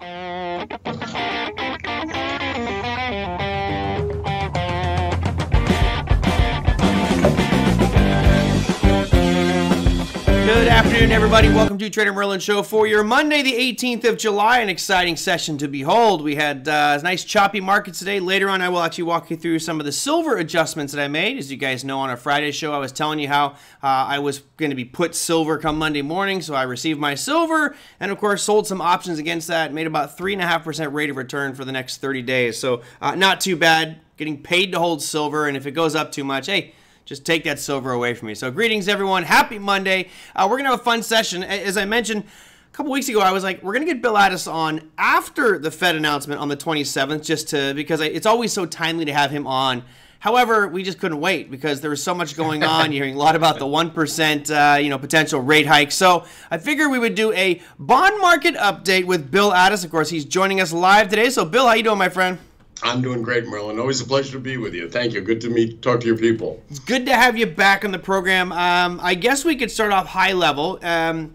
Good afternoon, everybody. Welcome to Trader Merlin Show for your Monday, the 18th of July. An exciting session to behold. We had uh, nice choppy markets today. Later on, I will actually walk you through some of the silver adjustments that I made. As you guys know, on a Friday show, I was telling you how uh, I was going to be put silver come Monday morning. So I received my silver and, of course, sold some options against that. Made about 3.5% rate of return for the next 30 days. So uh, not too bad. Getting paid to hold silver. And if it goes up too much, hey, just take that silver away from me. So, greetings, everyone. Happy Monday. Uh, we're going to have a fun session. As I mentioned, a couple weeks ago, I was like, we're going to get Bill Addiss on after the Fed announcement on the 27th, just to, because it's always so timely to have him on. However, we just couldn't wait because there was so much going on. You're hearing a lot about the one percent, uh, you know, potential rate hike. So I figured we would do a bond market update with Bill Addiss. Of course, he's joining us live today. So, Bill, how you doing, my friend? I'm doing great, Merlin. Always a pleasure to be with you. Thank you. Good to meet, talk to your people. It's good to have you back on the program. Um, I guess we could start off high level. Um,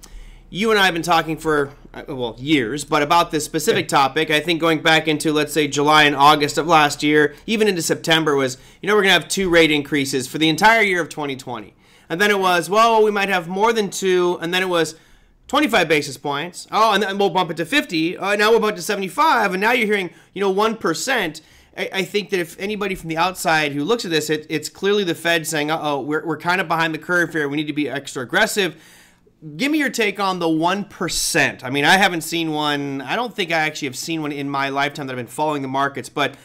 you and I have been talking for uh, well years, but about this specific topic. I think going back into let's say July and August of last year, even into September, was you know we're gonna have two rate increases for the entire year of 2020, and then it was well we might have more than two, and then it was 25 basis points. Oh, and then we'll bump it to 50. Uh, now we're about to 75, and now you're hearing, you know, 1%. I, I think that if anybody from the outside who looks at this, it, it's clearly the Fed saying, uh oh, we're, we're kind of behind the curve here. We need to be extra aggressive. Give me your take on the 1%. I mean, I haven't seen one. I don't think I actually have seen one in my lifetime that I've been following the markets, but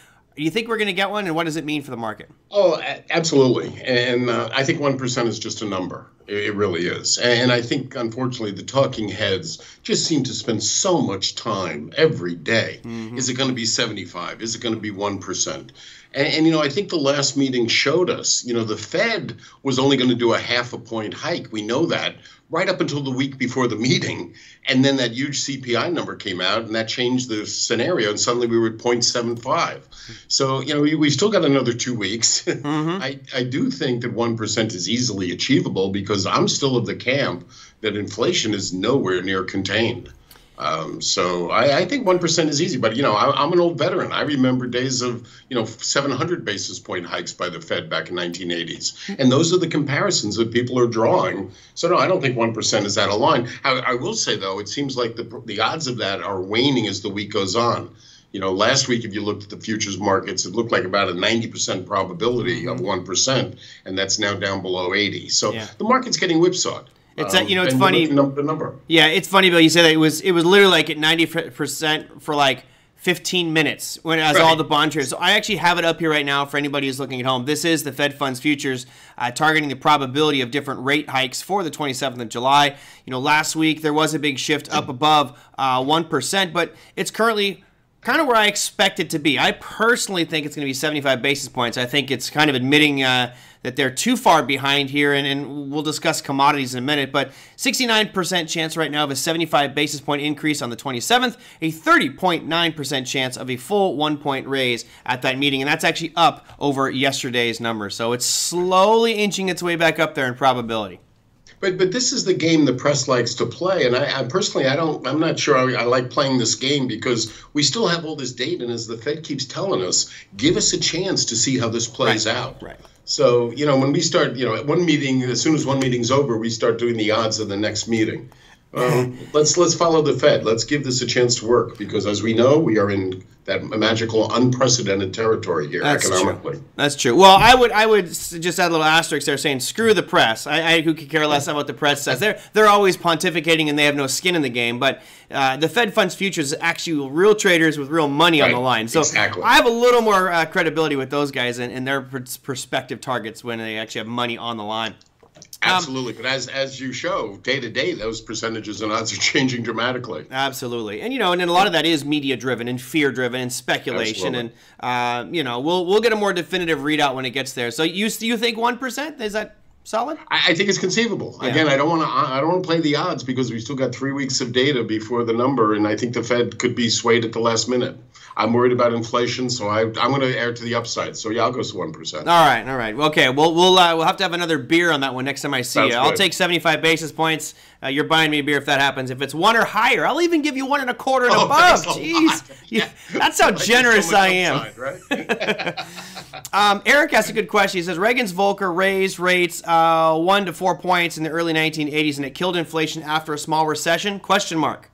you think we're going to get one, and what does it mean for the market? Oh, absolutely. And uh, I think 1% is just a number. It really is. And I think, unfortunately, the talking heads just seem to spend so much time every day. Mm-hmm. Is it going to be 75? Is it going to be 1%? And, and, you know, I think the last meeting showed us, you know, the Fed was only going to do a half a point hike. We know that right up until the week before the meeting. And then that huge CPI number came out, and that changed the scenario. And suddenly we were at 0.75. So, you know, we, we've still got another two weeks. Mm-hmm. I, I do think that 1% is easily achievable because I'm still of the camp that inflation is nowhere near contained. Um, so I, I think one percent is easy, but you know I, am an old veteran. I remember days of you know 700 basis point hikes by the Fed back in 1980s, and those are the comparisons that people are drawing. So no, I don't think one percent is out of line. I, I will say though, it seems like the the odds of that are waning as the week goes on. You know, last week if you looked at the futures markets, it looked like about a 90% probability of one percent, and that's now down below 80. So yeah. the market's getting whipsawed. It's um, you know it's funny. The number. Yeah, it's funny, Bill. You said that it was it was literally like at ninety percent for like 15 minutes when as right. all the bond shares. So I actually have it up here right now for anybody who's looking at home. This is the Fed funds futures uh, targeting the probability of different rate hikes for the 27th of July. You know, last week there was a big shift up above uh, 1%, but it's currently kind of where I expect it to be. I personally think it's going to be 75 basis points. I think it's kind of admitting uh, that they're too far behind here, and, and we'll discuss commodities in a minute. But 69% chance right now of a 75 basis point increase on the 27th, a 30.9% chance of a full one point raise at that meeting, and that's actually up over yesterday's number. So it's slowly inching its way back up there in probability. But but this is the game the press likes to play, and I, I personally I don't I'm not sure I, I, like playing this game because we still have all this data, and as the Fed keeps telling us, give us a chance to see how this plays right. out. Right. So you know when we start, you know, at one meeting, as soon as one meeting's over, we start doing the odds of the next meeting. Um, let's let's follow the Fed. Let's give this a chance to work because, as we know, we are in that magical, unprecedented territory here That's economically. True. That's true. Well, I would I would just add a little asterisk there, saying screw the press. I, I who could care less about what the press says. They're they're always pontificating and they have no skin in the game. But uh, the Fed funds futures is actually real traders with real money right. on the line. So exactly. I have a little more uh, credibility with those guys and, and their perspective targets when they actually have money on the line. Um, absolutely, um, but as as you show, day to day, those percentages and odds are changing dramatically. Absolutely, and you know, and a lot of that is media driven and fear driven and speculation, absolutely. and uh, you know, we'll we'll get a more definitive readout when it gets there. So you you think one percent is that? Solid? I, I think it's conceivable. Yeah. Again, I don't want to. I don't want to play the odds because we still got three weeks of data before the number, and I think the Fed could be swayed at the last minute. I'm worried about inflation, so I, I'm going to err to the upside. So yeah, I'll go to one percent. All right, all right. Okay, well we'll uh, we'll have to have another beer on that one next time I see Sounds you. I'll take 75 basis points. Uh, you're buying me a beer if that happens. If it's one or higher, I'll even give you one and a quarter and oh, above. Jeez, yeah. that's how generous so I am. Upside, right? um, Eric has a good question. He says Reagan's Volcker raised rates uh, one to four points in the early 1980s, and it killed inflation after a small recession? Question mark.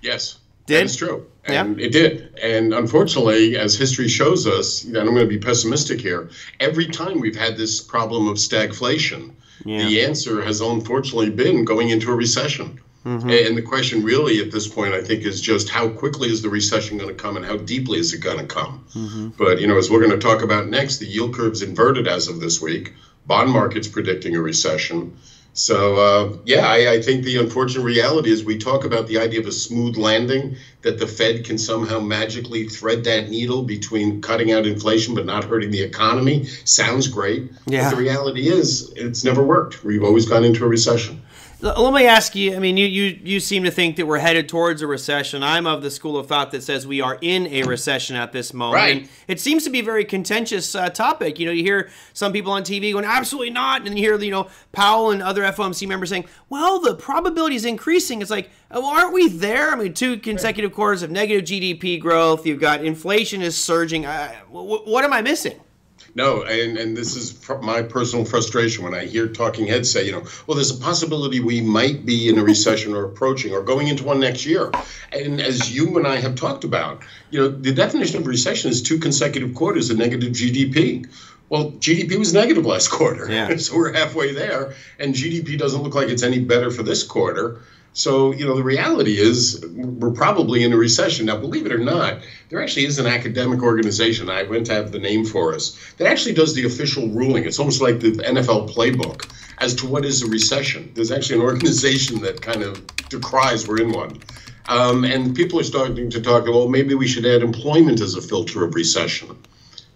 Yes. Did? That's true. And yeah. it did. And unfortunately, as history shows us, and I'm going to be pessimistic here, every time we've had this problem of stagflation, yeah. the answer has unfortunately been going into a recession. Mm-hmm. And the question really at this point, I think, is just how quickly is the recession going to come and how deeply is it going to come? Mm-hmm. But, you know, as we're going to talk about next, the yield curve's inverted as of this week. Bond market's predicting a recession. So, uh, yeah, I, I, think the unfortunate reality is we talk about the idea of a smooth landing, that the Fed can somehow magically thread that needle between cutting out inflation but not hurting the economy. Sounds great. Yeah. But the reality is it's never worked. We've always gone into a recession. Let me ask you. I mean, you, you you seem to think that we're headed towards a recession. I'm of the school of thought that says we are in a recession at this moment. Right. And it seems to be a very contentious uh, topic. You know, you hear some people on TV going, "Absolutely not," and you hear you know Powell and other FOMC members saying, "Well, the probability is increasing." It's like, well, aren't we there? I mean, two consecutive quarters of negative GDP growth. You've got inflation is surging. Uh, what am I missing? No, and, and this is my personal frustration when I hear talking heads say, you know, well, there's a possibility we might be in a recession or approaching or going into one next year. And as you and I have talked about, you know, the definition of recession is two consecutive quarters of negative GDP. Well, GDP was negative last quarter. Yeah. so we're halfway there. And GDP doesn't look like it's any better for this quarter. So, you know, the reality is we're probably in a recession. Now, believe it or not, there actually is an academic organization, I went to have the name for us, that actually does the official ruling. It's almost like the NFL playbook as to what is a recession. There's actually an organization that kind of decries we're in one. Um, and people are starting to talk, well, maybe we should add employment as a filter of recession.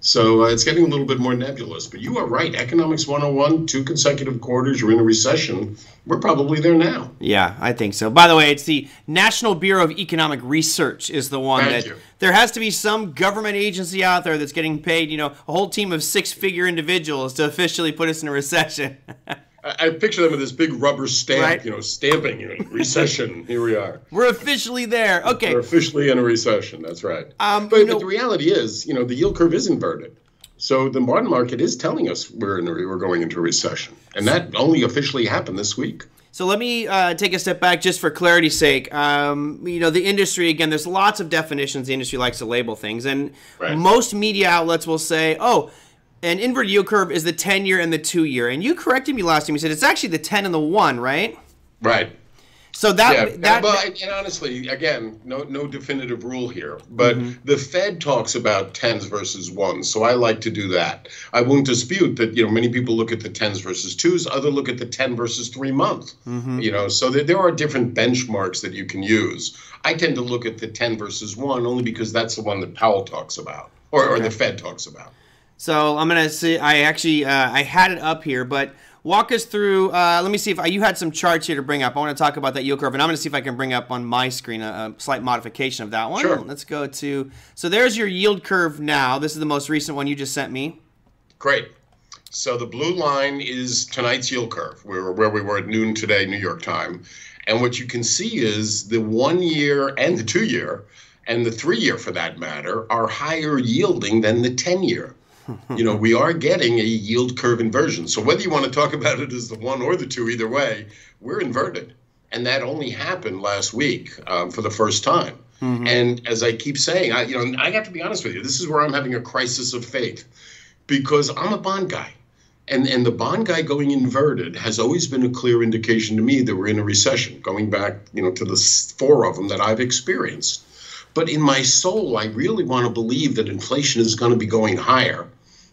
So uh, it's getting a little bit more nebulous. But you are right. Economics 101, two consecutive quarters, you're in a recession. We're probably there now. Yeah, I think so. By the way, it's the National Bureau of Economic Research is the one Thank that you. there has to be some government agency out there that's getting paid, you know, a whole team of six figure individuals to officially put us in a recession. I picture them with this big rubber stamp, right? you know, stamping you know, recession. Here we are. We're officially there. Okay. We're officially in a recession. That's right. Um, but, you know, but the reality is, you know, the yield curve is inverted. So the bond market is telling us we're in a, we're going into a recession, and that only officially happened this week. So let me uh, take a step back just for clarity's sake. Um, you know, the industry, again, there's lots of definitions the industry likes to label things. And right. most media outlets will say, oh, an inverted yield curve is the 10 year and the 2 year. And you corrected me last time. You said it's actually the 10 and the 1, right? Right. So that yeah, that, but and honestly, again, no no definitive rule here. But mm-hmm. the Fed talks about tens versus ones, so I like to do that. I won't dispute that. You know, many people look at the tens versus twos. Other look at the ten versus three month. Mm-hmm. You know, so that there are different benchmarks that you can use. I tend to look at the ten versus one only because that's the one that Powell talks about, or, okay. or the Fed talks about. So I'm gonna see. I actually uh, I had it up here, but walk us through. Uh, let me see if I, you had some charts here to bring up. I want to talk about that yield curve, and I'm going to see if I can bring up on my screen a, a, slight modification of that one. Sure. Let's go to. So there's your yield curve now. This is the most recent one you just sent me. Great. So the blue line is tonight's yield curve, where where we were at noon today, New York time, and what you can see is the one year and the two year, and the three year for that matter, are higher yielding than the ten year you know, we are getting a yield curve inversion. So whether you want to talk about it as the one or the two, either way, we're inverted. And that only happened last week um, for the first time. Mm-hmm. And as I keep saying, I, you know, I have to be honest with you. This is where I'm having a crisis of faith because I'm a bond guy. And, and the bond guy going inverted has always been a clear indication to me that we're in a recession, going back, you know, to the four of them that I've experienced. But in my soul, I really want to believe that inflation is going to be going higher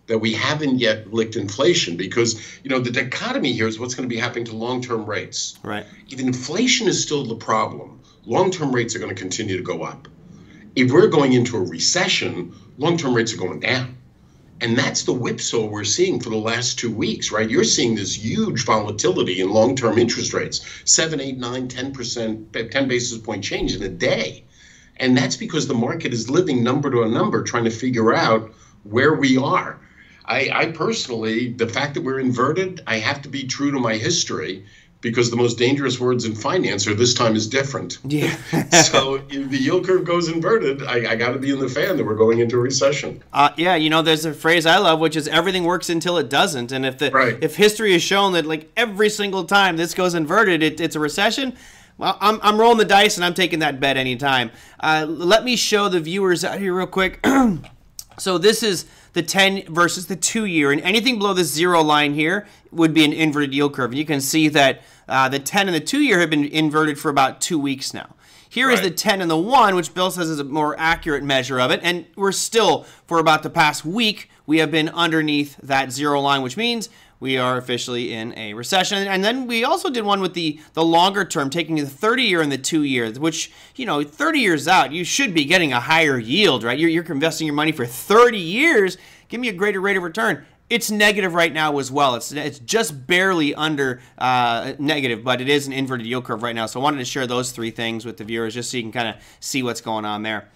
that we haven't yet licked inflation because you know the dichotomy here is what's going to be happening to long-term rates. Right. If inflation is still the problem, long-term rates are going to continue to go up. If we're going into a recession, long-term rates are going down. And that's the whipsaw we're seeing for the last two weeks, right? You're seeing this huge volatility in long term interest rates 7, 8, 9, 10%, 10 basis point change in a day. And that's because the market is living number to a number, trying to figure out where we are. I, I personally, the fact that we're inverted, I have to be true to my history because the most dangerous words in finance are this time is different. Yeah. so if the yield curve goes inverted, I, I got to be in the fan that we're going into a recession. Uh, yeah, you know, there's a phrase I love, which is everything works until it doesn't. And if the Right. if history has shown that like every single time this goes inverted, it, it's a recession. Well, I'm, I'm rolling the dice and I'm taking that bet anytime. Uh, let me show the viewers out here real quick. So this is the 10 versus the 2 year, and anything below this zero line here would be an inverted yield curve. And you can see that uh, the 10 and the 2 year have been inverted for about two weeks now. Here is Right. the 10 and the 1, which Bill says is a more accurate measure of it. And we're still, for about the past week, we have been underneath that zero line, which means we are officially in a recession. And then we also did one with the, the longer term, taking the 30 year and the two year, which, you know, 30 years out, you should be getting a higher yield, right? You're, you're investing your money for 30 years. Give me a greater rate of return. It's negative right now as well. It's it's just barely under uh, negative, but it is an inverted yield curve right now. So I wanted to share those three things with the viewers just so you can kind of see what's going on there.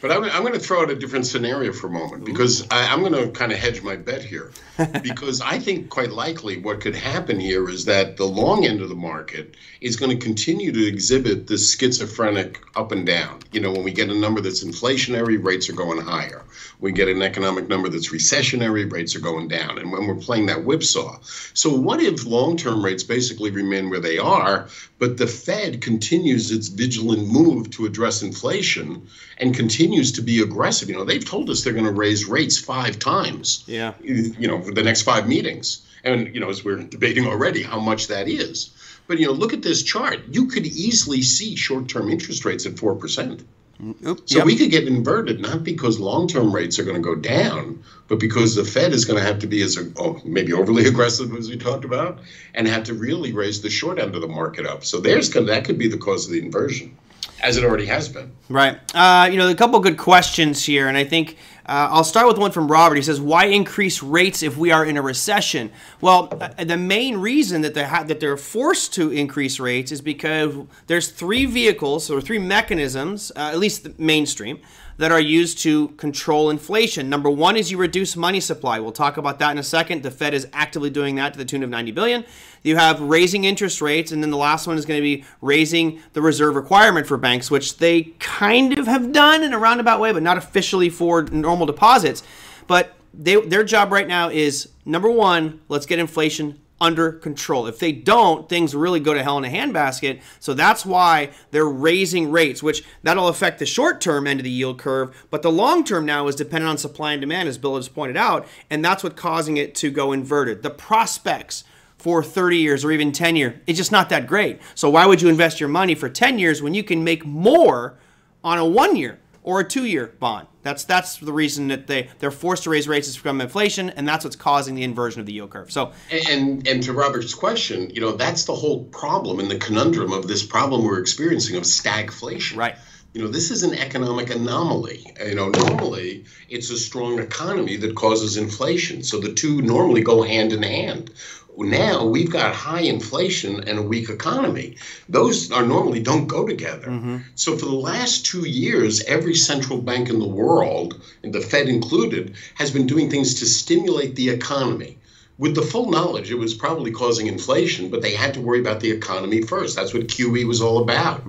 But I'm, I'm going to throw out a different scenario for a moment mm-hmm. because I, I'm going to kind of hedge my bet here. because I think quite likely what could happen here is that the long end of the market is going to continue to exhibit this schizophrenic up and down. You know, when we get a number that's inflationary, rates are going higher. We get an economic number that's recessionary, rates are going down. And when we're playing that whipsaw. So, what if long term rates basically remain where they are, but the Fed continues its vigilant move to address inflation and continues to be aggressive? You know, they've told us they're going to raise rates five times Yeah. you know, for the next five meetings. And, you know, as we're debating already how much that is. But, you know, look at this chart. You could easily see short term interest rates at 4%. Mm-hmm. Oop, So yep. we could get inverted, not because long term rates are going to go down, but because the Fed is going to have to be as, oh, maybe overly aggressive as we talked about, and have to really raise the short end of the market up. So there's that could be the cause of the inversion, as it already has been. Right. Uh, you know, a couple good questions here, and I think uh, I'll start with one from Robert. He says, "Why increase rates if we are in a recession?" Well, uh, the main reason that they ha- that they're forced to increase rates is because there's three vehicles or three mechanisms, uh, at least the mainstream, that are used to control inflation. Number one is you reduce money supply. We'll talk about that in a second. The Fed is actively doing that to the tune of 90 billion. You have raising interest rates, and then the last one is going to be raising the reserve requirement for banks, which they kind of have done in a roundabout way, but not officially for normal deposits. But they, their job right now is number one, let's get inflation under control. If they don't, things really go to hell in a handbasket. So that's why they're raising rates, which that'll affect the short term end of the yield curve. But the long term now is dependent on supply and demand, as Bill has pointed out, and that's what's causing it to go inverted. The prospects for 30 years or even 10 year, it's just not that great. So why would you invest your money for 10 years when you can make more on a one year or a two year bond? That's that's the reason that they they're forced to raise rates from inflation, and that's what's causing the inversion of the yield curve. So And and to Robert's question, you know, that's the whole problem and the conundrum of this problem we're experiencing of stagflation. Right. You know, this is an economic anomaly. You know, normally it's a strong economy that causes inflation. So the two normally go hand in hand. Now we've got high inflation and a weak economy. Those are normally don't go together. Mm-hmm. So for the last two years, every central bank in the world, and the Fed included, has been doing things to stimulate the economy with the full knowledge it was probably causing inflation, but they had to worry about the economy first. That's what QE was all about.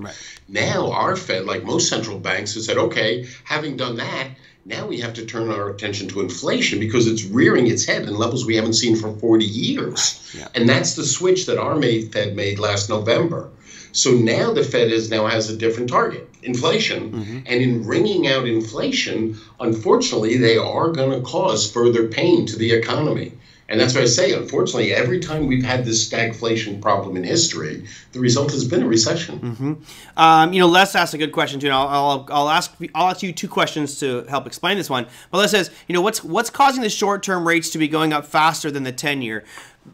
Now, our Fed, like most central banks, has said, okay, having done that, now we have to turn our attention to inflation because it's rearing its head in levels we haven't seen for 40 years. Yeah. And that's the switch that our ma- Fed made last November. So now the Fed is now has a different target, inflation. Mm-hmm. And in wringing out inflation, unfortunately, they are going to cause further pain to the economy. And that's why I say, unfortunately, every time we've had this stagflation problem in history, the result has been a recession. Um, you know, Les asked a good question too. And I'll, I'll, I'll ask I'll ask you two questions to help explain this one. But Les says, you know, what's what's causing the short term rates to be going up faster than the ten year?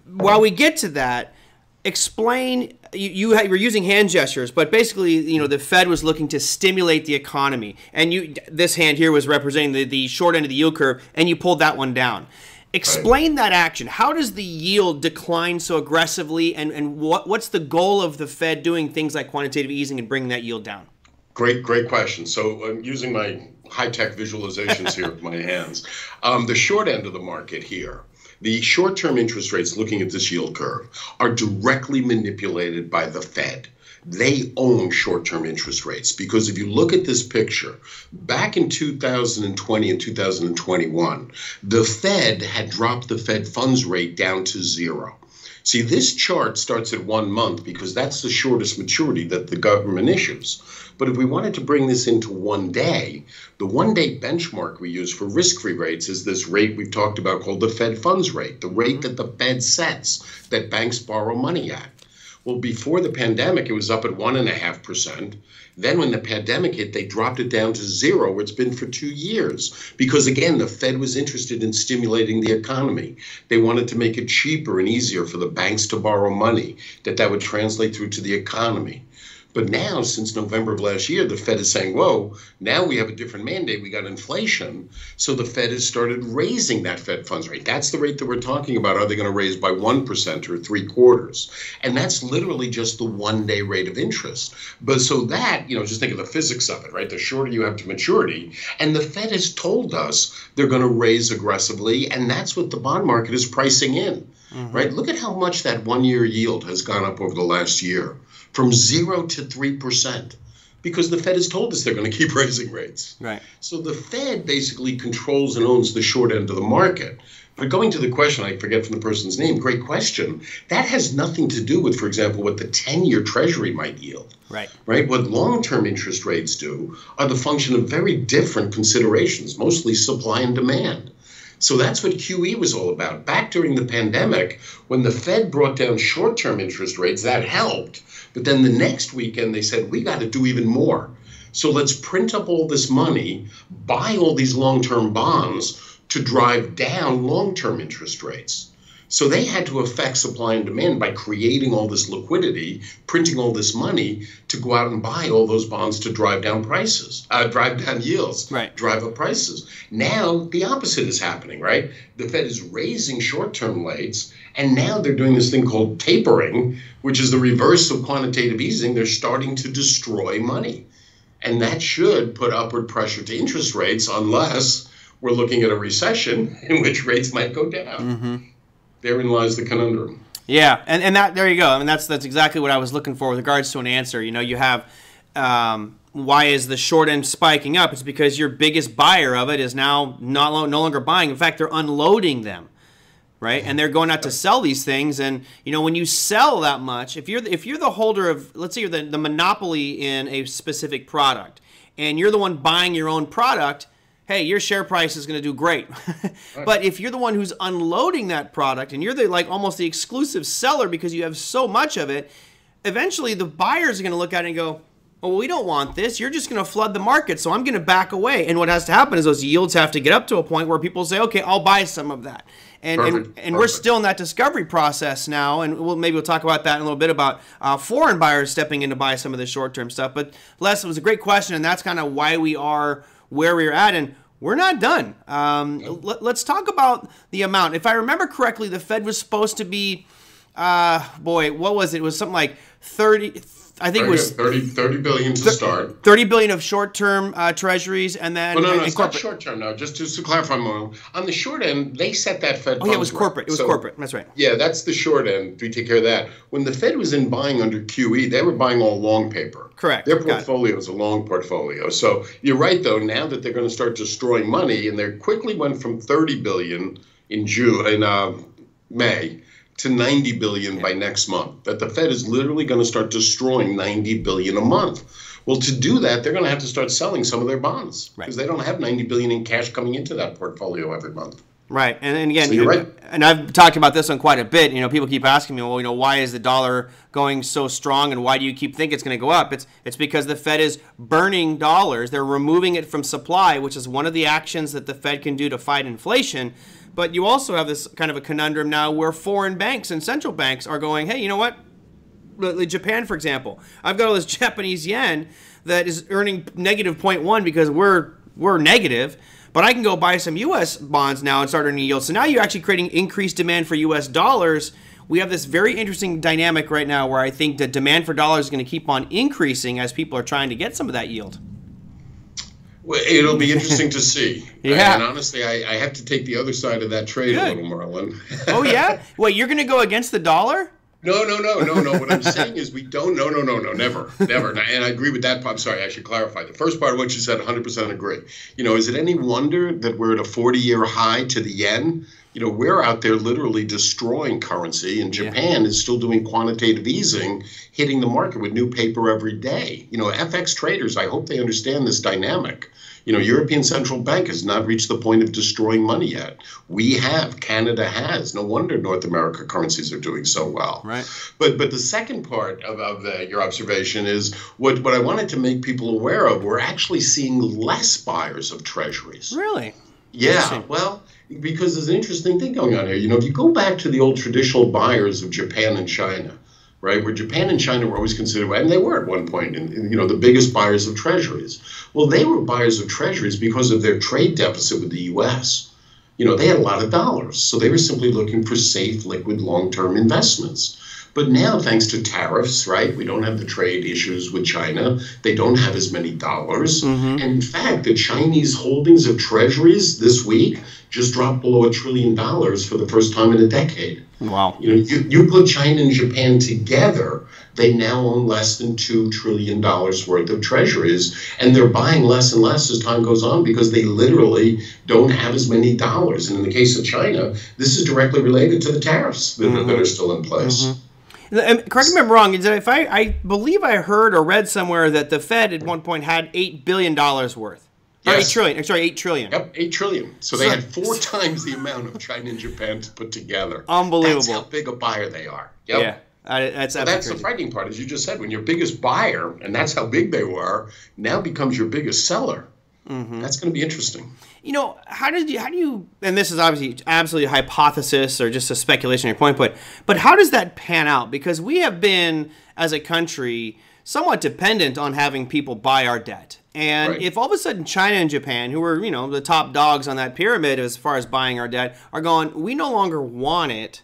While we get to that, explain you, you were using hand gestures but basically you know the fed was looking to stimulate the economy and you this hand here was representing the, the short end of the yield curve and you pulled that one down explain right. that action how does the yield decline so aggressively and, and what, what's the goal of the fed doing things like quantitative easing and bringing that yield down great great question so i'm using my high-tech visualizations here with my hands um, the short end of the market here the short term interest rates, looking at this yield curve, are directly manipulated by the Fed. They own short term interest rates because if you look at this picture, back in 2020 and 2021, the Fed had dropped the Fed funds rate down to zero. See, this chart starts at one month because that's the shortest maturity that the government issues. But if we wanted to bring this into one day, the one day benchmark we use for risk free rates is this rate we've talked about called the Fed funds rate, the rate mm-hmm. that the Fed sets that banks borrow money at. Well, before the pandemic, it was up at 1.5%. Then, when the pandemic hit, they dropped it down to zero, it's been for two years. Because again, the Fed was interested in stimulating the economy. They wanted to make it cheaper and easier for the banks to borrow money, that that would translate through to the economy. But now, since November of last year, the Fed is saying, whoa, now we have a different mandate. We got inflation. So the Fed has started raising that Fed funds rate. That's the rate that we're talking about. Are they going to raise by 1% or three quarters? And that's literally just the one day rate of interest. But so that, you know, just think of the physics of it, right? The shorter you have to maturity. And the Fed has told us they're going to raise aggressively. And that's what the bond market is pricing in, mm-hmm. right? Look at how much that one year yield has gone up over the last year from zero to 3% because the Fed has told us they're going to keep raising rates. Right. So the Fed basically controls and owns the short end of the market. But going to the question, I forget from the person's name, great question. That has nothing to do with, for example, what the 10 year treasury might yield. Right. Right. What long term interest rates do are the function of very different considerations, mostly supply and demand. So that's what QE was all about. Back during the pandemic, when the Fed brought down short term interest rates, that helped. But then the next weekend, they said, we got to do even more. So let's print up all this money, buy all these long term bonds to drive down long term interest rates. So they had to affect supply and demand by creating all this liquidity, printing all this money to go out and buy all those bonds to drive down prices, uh, drive down yields, right. drive up prices. Now the opposite is happening, right? The Fed is raising short term rates, and now they're doing this thing called tapering, which is the reverse of quantitative easing. They're starting to destroy money. And that should put upward pressure to interest rates unless we're looking at a recession in which rates might go down. Mm-hmm therein lies the conundrum. Yeah, and, and that there you go. I mean, that's that's exactly what I was looking for with regards to an answer. You know, you have um, why is the short end spiking up? It's because your biggest buyer of it is now not no longer buying. In fact, they're unloading them, right? And they're going out to sell these things. And you know, when you sell that much, if you're if you're the holder of, let's say you're the, the monopoly in a specific product, and you're the one buying your own product hey, your share price is going to do great. but if you're the one who's unloading that product and you're the like almost the exclusive seller because you have so much of it, eventually the buyers are going to look at it and go, well, we don't want this. You're just going to flood the market, so I'm going to back away. And what has to happen is those yields have to get up to a point where people say, okay, I'll buy some of that. And, and, and Perfect. we're still in that discovery process now, and we'll maybe we'll talk about that in a little bit about uh, foreign buyers stepping in to buy some of the short term stuff. But Les, it was a great question, and that's kind of why we are where we're at. And we're not done. Um, let, us talk about the amount. If I remember correctly, the Fed was supposed to be, uh, boy, what was it? It was something like 30, I think 30, it was 30, 30 billion to start. 30 billion of short-term uh, treasuries and then well, no, no, it's corporate. not short-term now. Just to, to clarify more, on the short end, they set that Fed. Oh yeah, it was corporate. Rate. It was so, corporate. That's right. Yeah, that's the short end. We take care of that. When the Fed was in buying under QE, they were buying all long paper. Correct. Their portfolio is a long portfolio. So you're right though. Now that they're going to start destroying money, and they quickly went from 30 billion in June in uh, May to 90 billion by next month. That the Fed is literally going to start destroying 90 billion a month. Well, to do that, they're going to have to start selling some of their bonds because right. they don't have 90 billion in cash coming into that portfolio every month. Right, and, and again, so you're right. and I've talked about this on quite a bit. You know, people keep asking me, well, you know, why is the dollar going so strong, and why do you keep thinking it's going to go up? It's it's because the Fed is burning dollars. They're removing it from supply, which is one of the actions that the Fed can do to fight inflation. But you also have this kind of a conundrum now where foreign banks and central banks are going, hey, you know what? Japan, for example. I've got all this Japanese yen that is earning negative 0.1 because we're we're negative, but I can go buy some U.S. bonds now and start earning yield. So now you're actually creating increased demand for U.S. dollars. We have this very interesting dynamic right now where I think the demand for dollars is going to keep on increasing as people are trying to get some of that yield. Well, it'll be interesting to see. yeah. And honestly, I, I, have to take the other side of that trade Good. a little, Merlin. oh yeah. Wait, you're going to go against the dollar? No, no, no, no, no. What I'm saying is we don't. No, no, no, no. Never, never. And I agree with that. I'm sorry. I should clarify the first part of what you said. 100% agree. You know, is it any wonder that we're at a 40-year high to the yen? You know, we're out there literally destroying currency, and Japan yeah. is still doing quantitative easing, hitting the market with new paper every day. You know, FX traders. I hope they understand this dynamic. You know, European Central Bank has not reached the point of destroying money yet. We have, Canada has. No wonder North America currencies are doing so well. Right. But but the second part of, of uh, your observation is what what I wanted to make people aware of. We're actually seeing less buyers of treasuries. Really. Yeah. Well because there's an interesting thing going on here. You know, if you go back to the old traditional buyers of Japan and China, right? Where Japan and China were always considered, and they were at one point, in, in, you know, the biggest buyers of treasuries. Well, they were buyers of treasuries because of their trade deficit with the U.S. You know, they had a lot of dollars, so they were simply looking for safe, liquid, long-term investments. But now, thanks to tariffs, right, we don't have the trade issues with China. They don't have as many dollars. Mm-hmm. And in fact, the Chinese holdings of treasuries this week just dropped below a trillion dollars for the first time in a decade. Wow. You know, you, you put China and Japan together, they now own less than $2 trillion worth of treasuries. And they're buying less and less as time goes on because they literally don't have as many dollars. And in the case of China, this is directly related to the tariffs that, mm-hmm. that are still in place. Mm-hmm. Correct me if I'm wrong. If I, I believe I heard or read somewhere that the Fed at one point had $8 billion worth. Yes. Eight trillion. Sorry, eight trillion. Yep, eight trillion. So they had four times the amount of China and Japan to put together. Unbelievable. That's how big a buyer they are. Yep. Yeah. Uh, that's so that's crazy. the frightening part, as you just said. When your biggest buyer, and that's how big they were, now becomes your biggest seller. Mm-hmm. That's going to be interesting. You know, how did you? How do you? And this is obviously absolutely a hypothesis or just a speculation your point, but but how does that pan out? Because we have been as a country somewhat dependent on having people buy our debt. And right. if all of a sudden China and Japan, who are, you know, the top dogs on that pyramid as far as buying our debt, are going, we no longer want it.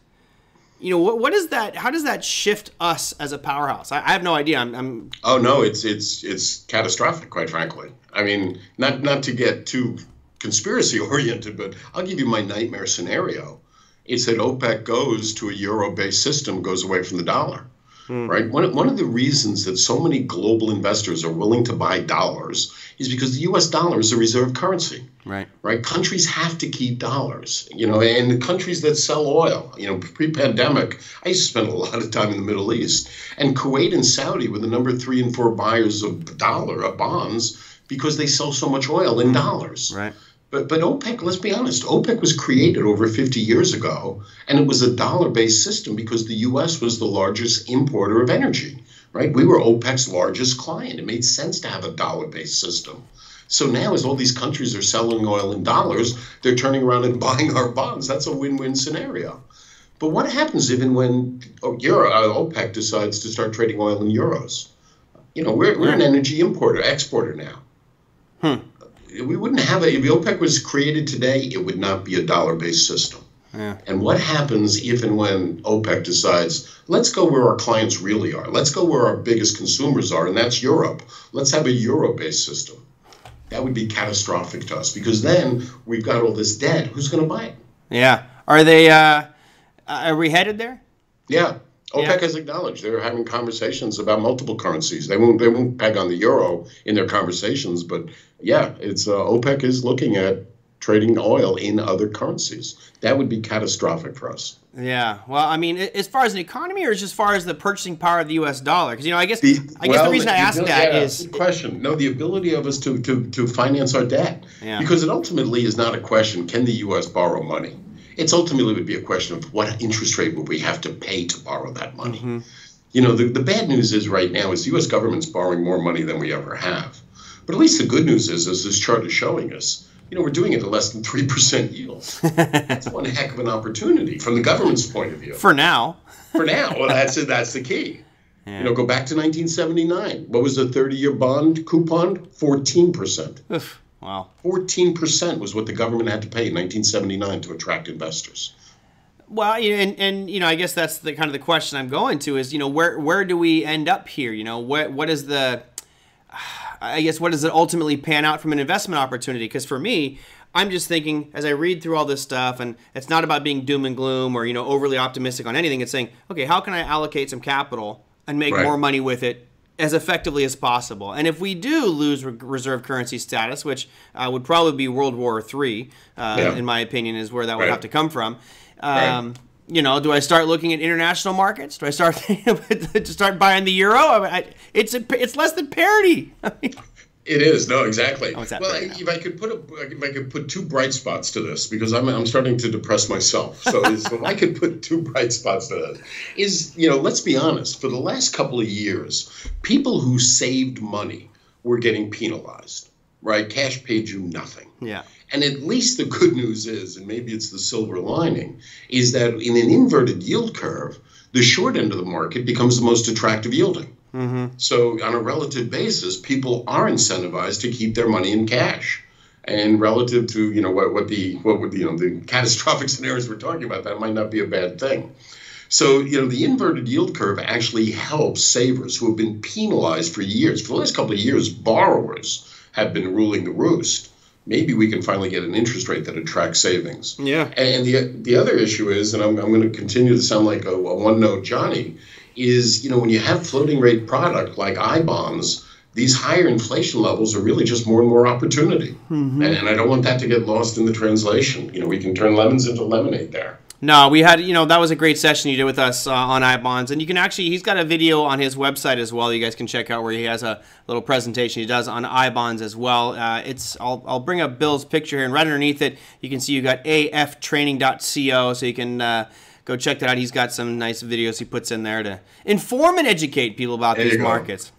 You know, what, what is that? How does that shift us as a powerhouse? I, I have no idea. I'm, I'm, Oh no, it's it's it's catastrophic, quite frankly. I mean, not not to get too conspiracy oriented, but I'll give you my nightmare scenario. It's that OPEC goes to a euro-based system, goes away from the dollar mm. right? One, one of the reasons that so many global investors are willing to buy dollars is because the U.S. dollar is a reserve currency. Right. Right. Countries have to keep dollars, you know, and the countries that sell oil, you know, pre-pandemic, I used to spend a lot of time in the Middle East, and Kuwait and Saudi were the number three and four buyers of dollar of bonds because they sell so much oil in dollars. Right. But but OPEC, let's be honest, OPEC was created over 50 years ago, and it was a dollar-based system because the U.S. was the largest importer of energy. Right? We were OPEC's largest client. It made sense to have a dollar-based system. So now, as all these countries are selling oil in dollars, they're turning around and buying our bonds. That's a win-win scenario. But what happens even when Euro, uh, OPEC decides to start trading oil in euros? You know, we're, we're an energy importer, exporter now. Hmm we wouldn't have a if OPEC was created today, it would not be a dollar-based system. Yeah. And what happens if and when OPEC decides, let's go where our clients really are, let's go where our biggest consumers are, and that's Europe. Let's have a euro-based system. That would be catastrophic to us because then we've got all this debt. Who's going to buy it? Yeah. Are they? Uh, are we headed there? Yeah. OPEC yeah. has acknowledged they're having conversations about multiple currencies. They won't they won't peg on the euro in their conversations, but yeah, it's uh, OPEC is looking at trading oil in other currencies. That would be catastrophic for us. Yeah. Well, I mean, as far as an economy, or just as far as the purchasing power of the U.S. dollar? Because you know, I guess the, I guess well, the reason I ask that yeah, is question. No, the ability of us to to to finance our debt. Yeah. Because it ultimately is not a question: Can the U.S. borrow money? It's ultimately would be a question of what interest rate would we have to pay to borrow that money. Mm-hmm. You know, the, the bad news is right now is the U.S. government's borrowing more money than we ever have. But at least the good news is, as this chart is showing us, you know, we're doing it at less than 3% yields. that's one heck of an opportunity from the government's point of view. For now. For now. Well, that's, that's the key. Yeah. You know, go back to 1979. What was the 30-year bond coupon? 14 percent. Wow. 14 percent was what the government had to pay in 1979 to attract investors. Well, and and you know, I guess that's the kind of the question I'm going to is, you know, where where do we end up here? You know, what what is the I guess what does it ultimately pan out from an investment opportunity? Because for me, I'm just thinking as I read through all this stuff, and it's not about being doom and gloom or you know overly optimistic on anything. It's saying, okay, how can I allocate some capital and make right. more money with it as effectively as possible? And if we do lose re- reserve currency status, which uh, would probably be World War III, uh, yeah. in my opinion, is where that would right. have to come from. Um, right. You know, do I start looking at international markets? Do I start to start buying the euro? I, it's a, it's less than parity. It is no exactly. Oh, well, if I could put a, if I could put two bright spots to this, because I'm, I'm starting to depress myself. So, so if I could put two bright spots to this, is you know, let's be honest. For the last couple of years, people who saved money were getting penalized. Right, cash paid you nothing. Yeah. And at least the good news is, and maybe it's the silver lining, is that in an inverted yield curve, the short end of the market becomes the most attractive yielding. Mm-hmm. So, on a relative basis, people are incentivized to keep their money in cash. And relative to you know what, what the what would you know the catastrophic scenarios we're talking about, that might not be a bad thing. So you know the inverted yield curve actually helps savers who have been penalized for years. For the last couple of years, borrowers have been ruling the roost. Maybe we can finally get an interest rate that attracts savings. Yeah. And the the other issue is, and I'm, I'm going to continue to sound like a, a one note Johnny, is you know when you have floating rate product like I bonds, these higher inflation levels are really just more and more opportunity, mm-hmm. and, and I don't want that to get lost in the translation. You know, we can turn lemons into lemonade there. No, we had, you know, that was a great session you did with us uh, on iBonds. And you can actually, he's got a video on his website as well. You guys can check out where he has a little presentation he does on iBonds as well. Uh, it's, I'll, I'll bring up Bill's picture here, and right underneath it, you can see you got aftraining.co, so you can, uh, go check that out. He's got some nice videos he puts in there to inform and educate people about there these markets.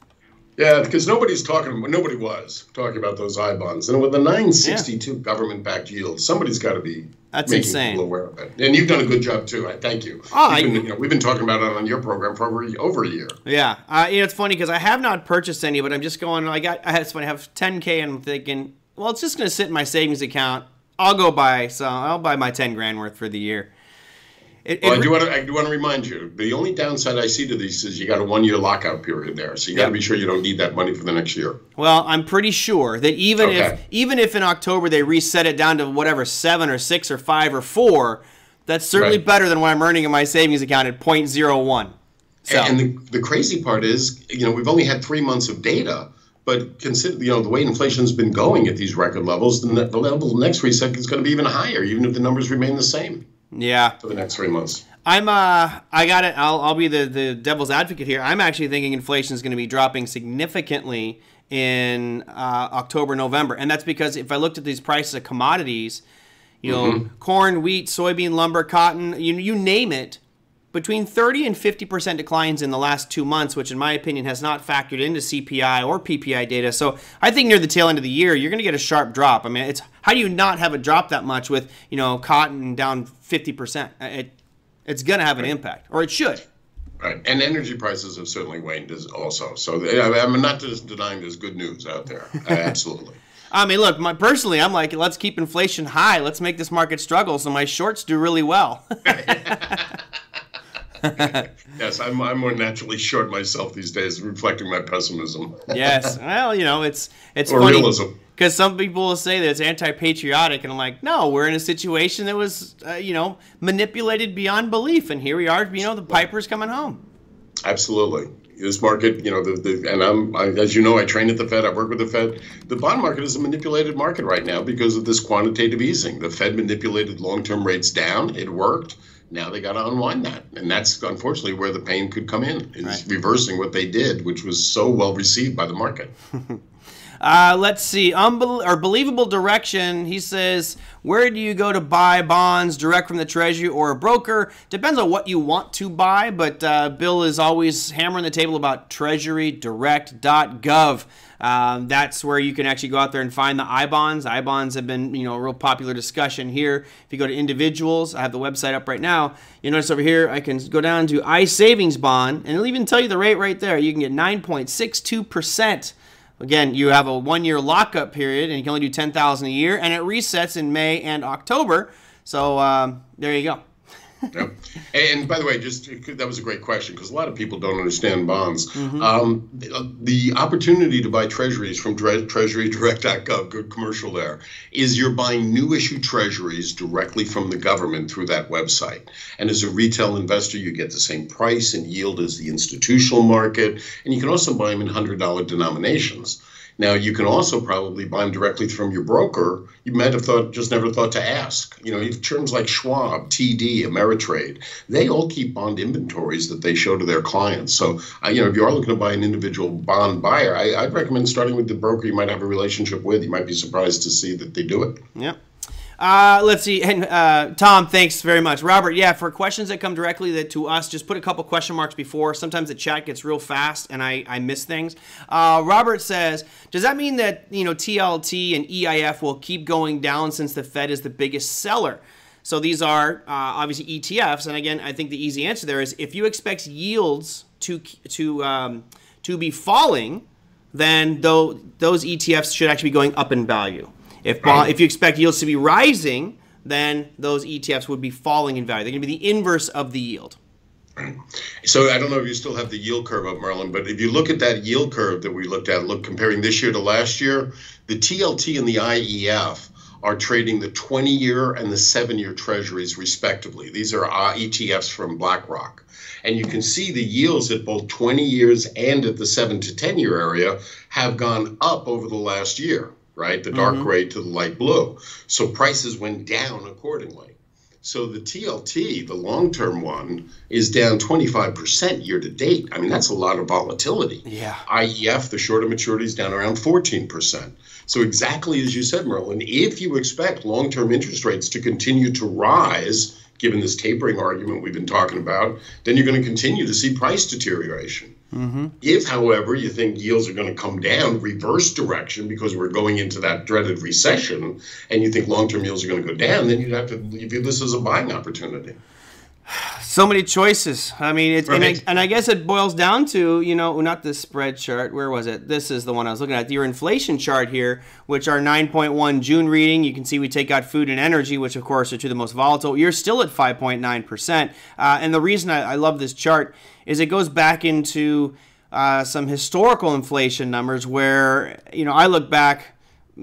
Yeah, because nobody's talking. Nobody was talking about those I bonds, and with the 962 yeah. government-backed yield, somebody's got to be That's making insane. people aware of it. And you've done a good job too. I thank you. Oh, I, been, you know, we've been talking about it on your program for over, over a year. Yeah, uh, you know, it's funny because I have not purchased any, but I'm just going. I got. I have, it's funny. I have 10k, and I'm thinking, well, it's just going to sit in my savings account. I'll go buy. So I'll buy my 10 grand worth for the year. It, well, it, I do want to I do want to remind you. The only downside I see to these is you got a one year lockout period there, so you got to be sure you don't need that money for the next year. Well, I'm pretty sure that even okay. if even if in October they reset it down to whatever seven or six or five or four, that's certainly right. better than what I'm earning in my savings account at 0.01. So. And the, the crazy part is, you know, we've only had three months of data, but consider, you know, the way inflation's been going at these record levels, the, the level next reset is going to be even higher, even if the numbers remain the same. Yeah. For the next three months. I'm uh I got it. I'll I'll be the the devil's advocate here. I'm actually thinking inflation is going to be dropping significantly in uh, October November, and that's because if I looked at these prices of commodities, you know, mm-hmm. corn, wheat, soybean, lumber, cotton, you you name it, between 30 and 50 percent declines in the last two months, which in my opinion has not factored into CPI or PPI data. So I think near the tail end of the year, you're going to get a sharp drop. I mean, it's how do you not have a drop that much with you know cotton down 50 percent? Uh, it, it's going to have an impact, or it should. Right, and energy prices have certainly waned as also. So I'm not just denying there's good news out there. Absolutely. I mean, look, my, personally, I'm like, let's keep inflation high. Let's make this market struggle so my shorts do really well. yes, I'm, I'm more naturally short myself these days, reflecting my pessimism. yes, well, you know, it's it's or funny realism because some people will say that it's anti-patriotic, and I'm like, no, we're in a situation that was, uh, you know, manipulated beyond belief, and here we are. You know, the piper's coming home. Absolutely. This market, you know, the, the and I'm I, as you know, I train at the Fed. I work with the Fed. The bond market is a manipulated market right now because of this quantitative easing. The Fed manipulated long-term rates down. It worked now they got to unwind that, and that's unfortunately where the pain could come in. Is right. reversing what they did, which was so well received by the market. Uh, let's see. Unbel- or believable direction. He says, where do you go to buy bonds direct from the Treasury or a broker? Depends on what you want to buy, but uh, Bill is always hammering the table about treasurydirect.gov. Um, that's where you can actually go out there and find the I bonds. I bonds have been, you know, a real popular discussion here. If you go to individuals, I have the website up right now. You notice over here, I can go down to I savings bond, and it'll even tell you the rate right there. You can get 9.62 percent. Again, you have a one-year lockup period, and you can only do 10,000 a year, and it resets in May and October. So um, there you go. Yep. And by the way, just that was a great question because a lot of people don't understand bonds. Mm-hmm. Um, the opportunity to buy treasuries from treasurydirect.gov, good commercial there, is you're buying new issue treasuries directly from the government through that website. And as a retail investor, you get the same price and yield as the institutional market. And you can also buy them in $100 denominations. Now you can also probably buy them directly from your broker. You might have thought just never thought to ask. You know, terms like Schwab, TD, Ameritrade, they all keep bond inventories that they show to their clients. So, uh, you know, if you are looking to buy an individual bond buyer, I, would recommend starting with the broker you might have a relationship with. You might be surprised to see that they do it. Yep. Uh, let's see. And uh, Tom, thanks very much. Robert, yeah, for questions that come directly that to us, just put a couple question marks before. Sometimes the chat gets real fast and I, I miss things. Uh, Robert says, does that mean that you know TLT and EIF will keep going down since the Fed is the biggest seller? So these are uh, obviously ETFs, and again, I think the easy answer there is if you expect yields to to um, to be falling, then though those ETFs should actually be going up in value. If if you expect yields to be rising, then those ETFs would be falling in value. They're going to be the inverse of the yield. So I don't know if you still have the yield curve up, Merlin, but if you look at that yield curve that we looked at, look comparing this year to last year, the TLT and the IEF are trading the 20 year and the seven year treasuries respectively. These are uh, ETFs from BlackRock. And you can see the yields at both 20 years and at the 7 to 10 year area have gone up over the last year right? The dark mm-hmm. gray to the light blue. So prices went down accordingly. So the TLT, the long term one, is down 25% year to date. I mean, that's a lot of volatility. Yeah. IEF, the shorter maturity, is down around 14%. So, exactly as you said, Merlin, if you expect long term interest rates to continue to rise, given this tapering argument we've been talking about, then you're going to continue to see price deterioration. Mm-hmm. If, however, you think yields are going to come down reverse direction because we're going into that dreaded recession, and you think long-term yields are going to go down, then you'd have to view this as a buying opportunity. So many choices. I mean, it's, right. and, I, and I guess it boils down to you know not the spread chart. Where was it? This is the one I was looking at. Your inflation chart here, which are 9.1 June reading. You can see we take out food and energy, which of course are two of the most volatile. You're still at 5.9 percent. Uh, and the reason I, I love this chart is it goes back into uh, some historical inflation numbers where, you know, I look back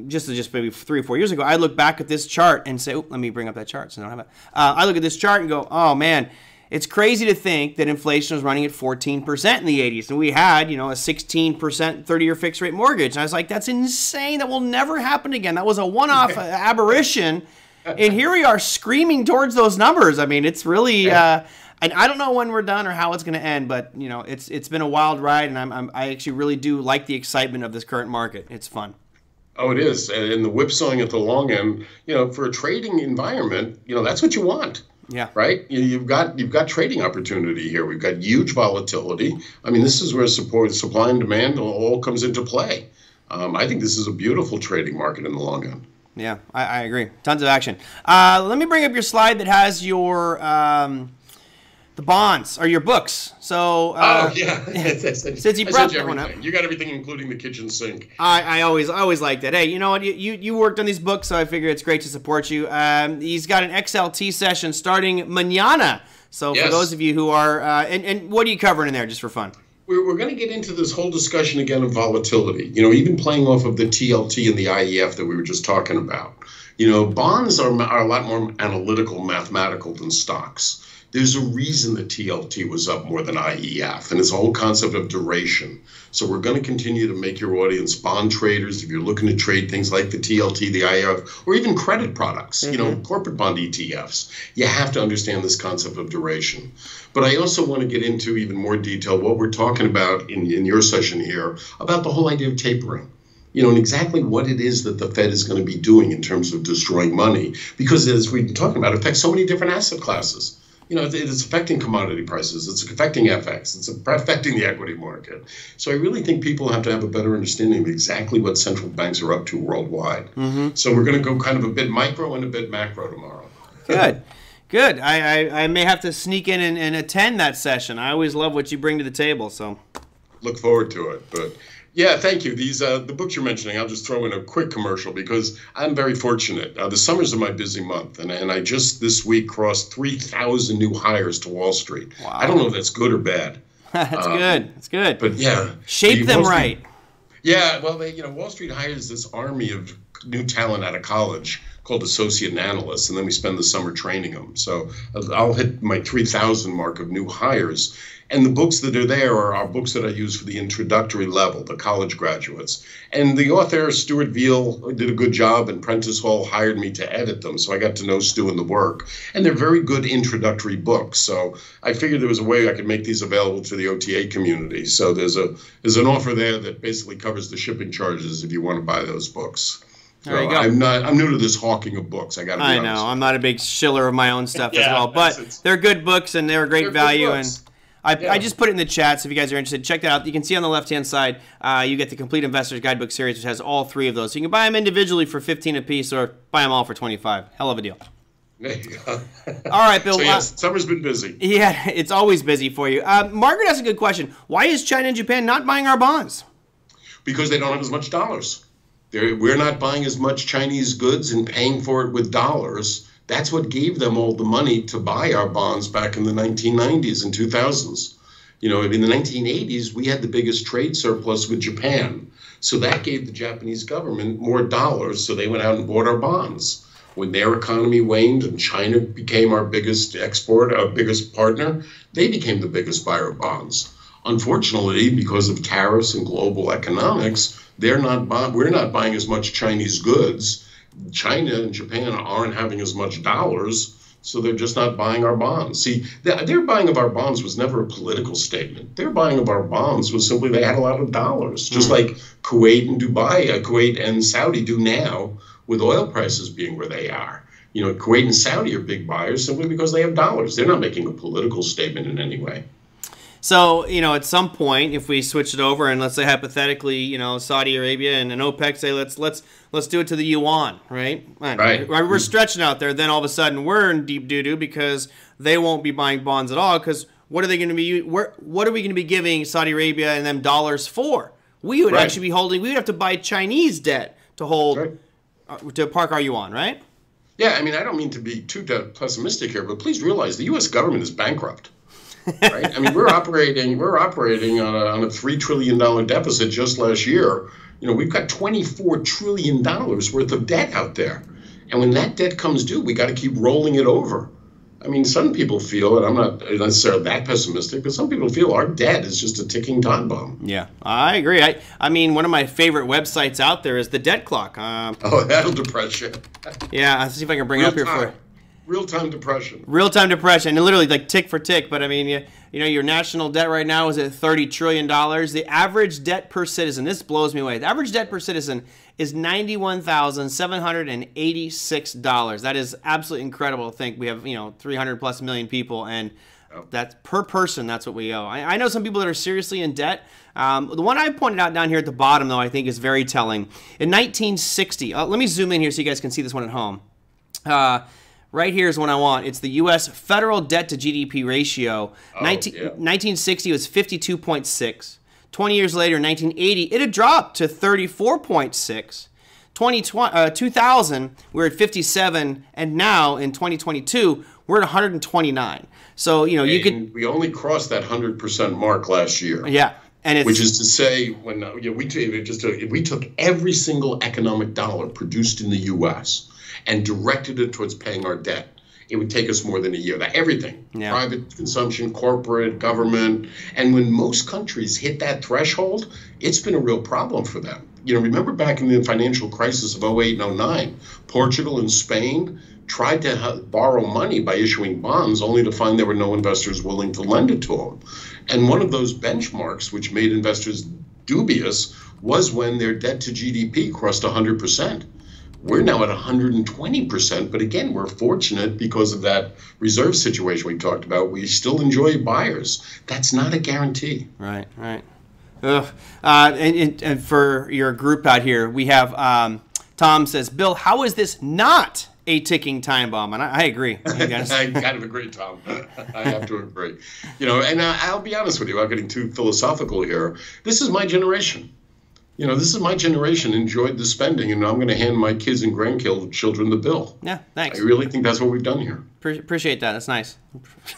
just just maybe three or four years ago, I look back at this chart and say, oh, let me bring up that chart so I don't have it. Uh, I look at this chart and go, oh man, it's crazy to think that inflation was running at 14% in the 80s. And we had, you know, a 16% 30 year fixed rate mortgage. And I was like, that's insane. That will never happen again. That was a one off aberration. And here we are screaming towards those numbers. I mean, it's really. Uh, and I don't know when we're done or how it's going to end, but you know, it's it's been a wild ride, and I'm, I'm I actually really do like the excitement of this current market. It's fun. Oh, it is, and the whipsawing at the long end. You know, for a trading environment, you know that's what you want. Yeah. Right. You, have got you've got trading opportunity here. We've got huge volatility. I mean, this is where support, supply and demand all comes into play. Um, I think this is a beautiful trading market in the long end. Yeah, I, I agree. Tons of action. Uh, let me bring up your slide that has your. Um, the bonds are your books. So uh, oh yeah, since you brought one up, you got everything, including the kitchen sink. I, I always I always like that. Hey, you know what? You, you, you worked on these books, so I figure it's great to support you. Um, he's got an XLT session starting manana. So yes. for those of you who are, uh, and and what are you covering in there, just for fun? We're, we're going to get into this whole discussion again of volatility. You know, even playing off of the TLT and the IEF that we were just talking about. You know, bonds are, are a lot more analytical, mathematical than stocks there's a reason the TLT was up more than IEF, and it's a whole concept of duration. So we're going to continue to make your audience bond traders. If you're looking to trade things like the TLT, the IEF, or even credit products, mm-hmm. you know, mm-hmm. corporate bond ETFs, you have to understand this concept of duration. But I also want to get into even more detail what we're talking about in, in your session here about the whole idea of tapering you know, and exactly what it is that the Fed is going to be doing in terms of destroying money. Because as we've been talking about, it affects so many different asset classes. You know, it's affecting commodity prices, it's affecting FX, it's affecting the equity market. So I really think people have to have a better understanding of exactly what central banks are up to worldwide. Mm-hmm. So we're going to go kind of a bit micro and a bit macro tomorrow. Good. Good. I, I, I, may have to sneak in and, and attend that session. I always love what you bring to the table. So look forward to it. But yeah, thank you. These uh, the books you're mentioning. I'll just throw in a quick commercial because I'm very fortunate. Uh, the summers are my busy month, and and I just this week crossed three thousand new hires to Wall Street. Wow. I don't know if that's good or bad. that's uh, good. That's good. But yeah, shape them Street, right. Yeah, well, they you know Wall Street hires this army of new talent out of college called associate analysts, and then we spend the summer training them. So I'll hit my 3,000 mark of new hires. And the books that are there are, are books that I use for the introductory level, the college graduates. And the author, Stuart Veale, did a good job, and Prentice Hall hired me to edit them. So I got to know Stu and the work. And they're very good introductory books. So I figured there was a way I could make these available to the OTA community. So there's a there's an offer there that basically covers the shipping charges if you want to buy those books. There you go. I'm not. I'm new to this hawking of books. I got. To I know. I'm not a big shiller of my own stuff yeah, as well, but they're good books and they're great they're value and. I, yeah. I, just put it in the chat, so if you guys are interested, check that out. You can see on the left-hand side, uh, you get the Complete Investor's Guidebook series, which has all three of those. So you can buy them individually for 15 a piece, or buy them all for 25. Hell of a deal. There you go. all right, Bill. So yes, uh, summer's been busy. Yeah, it's always busy for you. Uh, Margaret has a good question. Why is China and Japan not buying our bonds? Because they don't have as much dollars. They're, we're not buying as much Chinese goods and paying for it with dollars. That's what gave them all the money to buy our bonds back in the 1990s and 2000s. You know, in the 1980s, we had the biggest trade surplus with Japan. So that gave the Japanese government more dollars, so they went out and bought our bonds. When their economy waned and China became our biggest export, our biggest partner, they became the biggest buyer of bonds. Unfortunately, because of tariffs and global economics, they're not we're not buying as much Chinese goods. China and Japan aren't having as much dollars, so they're just not buying our bonds. See, their buying of our bonds was never a political statement. Their buying of our bonds was simply they had a lot of dollars, just mm like Kuwait and Dubai, uh, Kuwait and Saudi do now with oil prices being where they are. You know, Kuwait and Saudi are big buyers simply because they have dollars. They're not making a political statement in any way. So, you know, at some point, if we switch it over and let's say hypothetically, you know, Saudi Arabia and an OPEC say let's let's let's do it to the yuan, right? Right. We're stretching out there. Then all of a sudden we're in deep doo doo because they won't be buying bonds at all. Because what are they going to be? Where, what are we going to be giving Saudi Arabia and them dollars for? We would right. actually be holding. We would have to buy Chinese debt to hold right. uh, to park our yuan, right? Yeah, I mean, I don't mean to be too pessimistic here, but please realize the U.S. government is bankrupt right? I mean, we're operating we're operating on a, on a three trillion dollar deficit just last year. You know, we've got twenty four trillion dollars worth of debt out there, and when that debt comes due, we got to keep rolling it over. I mean, some people feel, and I'm not necessarily that pessimistic, but some people feel our debt is just a ticking time bomb. Yeah, I agree. I, I mean, one of my favorite websites out there is the Debt Clock. Uh, oh, that'll depress you. yeah, I'll see if I can bring Real it up time. here for you real time depression. Real time depression, and literally like tick for tick. But I mean, you, you know, your national debt right now is at thirty trillion dollars. The average debt per citizen, this blows me away. The average debt per citizen is ninety one thousand seven hundred and eighty six dollars. That is absolutely incredible. to think we have you know three hundred plus million people and. That's per person. That's what we owe. I, I, know some people that are seriously in debt. Um, the one I pointed out down here at the bottom, though, I think is very telling. In 1960, uh, let me zoom in here so you guys can see this one at home. Uh, Right here is what I want. It's the U.S. federal debt to GDP ratio. Oh, 19, yeah. 1960 was 52.6. 20 years later, 1980, it had dropped to 34.6. 2020, uh, 2000, we are at 57, and now in 2022, we're at 129. So you know, you could. We only crossed that 100% mark last year. Yeah, and which is to say, when uh, you know, we just we took every single economic dollar produced in the U.S and directed it towards paying our debt, it would take us more than a year. That everything, yeah. private consumption, corporate, government, and when most countries hit that threshold, it's been a real problem for them. You know, remember back in the financial crisis of 08 and 09, Portugal and Spain tried to borrow money by issuing bonds, only to find there were no investors willing to lend it to them. And one of those benchmarks, which made investors dubious, was when their debt to GDP crossed 100%. We're now at 120%, but again, we're fortunate because of that reserve situation we talked about. We still enjoy buyers. That's not a guarantee. Right, right. Ugh. Uh, and, and, for your group out here, we have um, Tom says, Bill, how is this not a ticking time bomb? And I, I agree. I kind of agree, Tom. I have to agree. You know, and I, I'll be honest with you, I'm getting too philosophical here. This is my generation you know, this is my generation enjoyed the spending, and I'm going to hand my kids and grandchildren the bill. Yeah, thanks. I really think that's what we've done here. Pre- appreciate that. That's nice.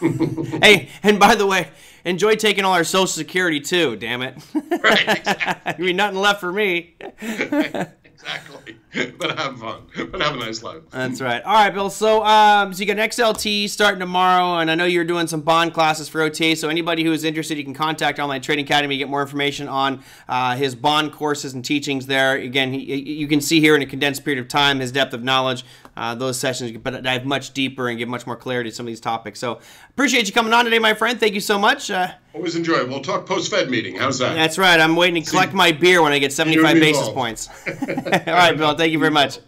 hey, and by the way, enjoy taking all our Social Security too. Damn it. Right. Exactly. I mean, nothing left for me. exactly. But have fun. But have a nice life. That's right. All right, Bill. So, um, so you got an XLT starting tomorrow, and I know you're doing some bond classes for OTA. So anybody who is interested, you can contact Online Trading Academy to get more information on uh, his bond courses and teachings there. Again, he, you can see here in a condensed period of time his depth of knowledge. Uh, those sessions, but dive much deeper and give much more clarity to some of these topics. So appreciate you coming on today, my friend. Thank you so much. Uh, Always enjoy. We'll talk post-Fed meeting. How's that? That's right. I'm waiting to collect See, my beer when I get 75 basis points. All right, Bill. Thank you very much.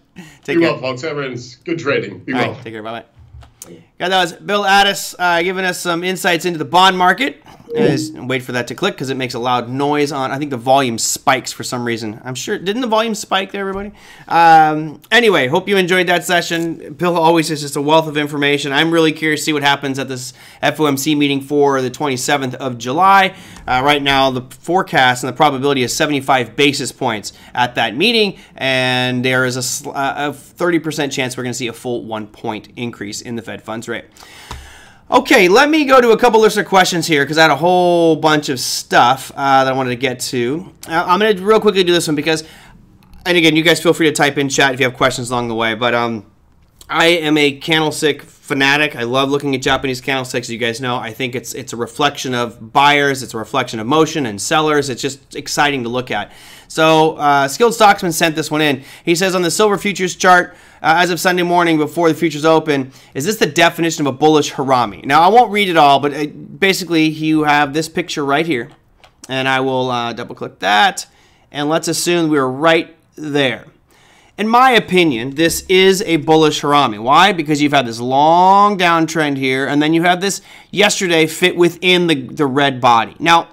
Take Be care. well, folks. Everyone's good trading. Be All well. Right, take care. Bye-bye. Yeah, that was Bill Addiss uh, giving us some insights into the bond market. Is wait for that to click because it makes a loud noise on. I think the volume spikes for some reason. I'm sure didn't the volume spike there, everybody? Um, anyway, hope you enjoyed that session. Bill always is just a wealth of information. I'm really curious to see what happens at this FOMC meeting for the 27th of July. Uh, right now, the forecast and the probability is 75 basis points at that meeting, and there is a, a 30% chance we're going to see a full one point increase in the Fed funds rate. Okay, let me go to a couple listener questions here because I had a whole bunch of stuff uh, that I wanted to get to. Uh, I'm going to real quickly do this one because, and again, you guys feel free to type in chat if you have questions along the way. But um, I am a candlestick fanatic. I love looking at Japanese candlesticks. You guys know, I think it's it's a reflection of buyers. It's a reflection of motion and sellers. It's just exciting to look at. So, uh, Skilled Stocksman sent this one in. He says on the silver futures chart, uh, as of Sunday morning before the futures open, is this the definition of a bullish harami? Now, I won't read it all, but it, uh, basically, you have this picture right here, and I will uh, double click that, and let's assume we're right there. In my opinion, this is a bullish harami. Why? Because you've had this long downtrend here, and then you have this yesterday fit within the, the red body. Now,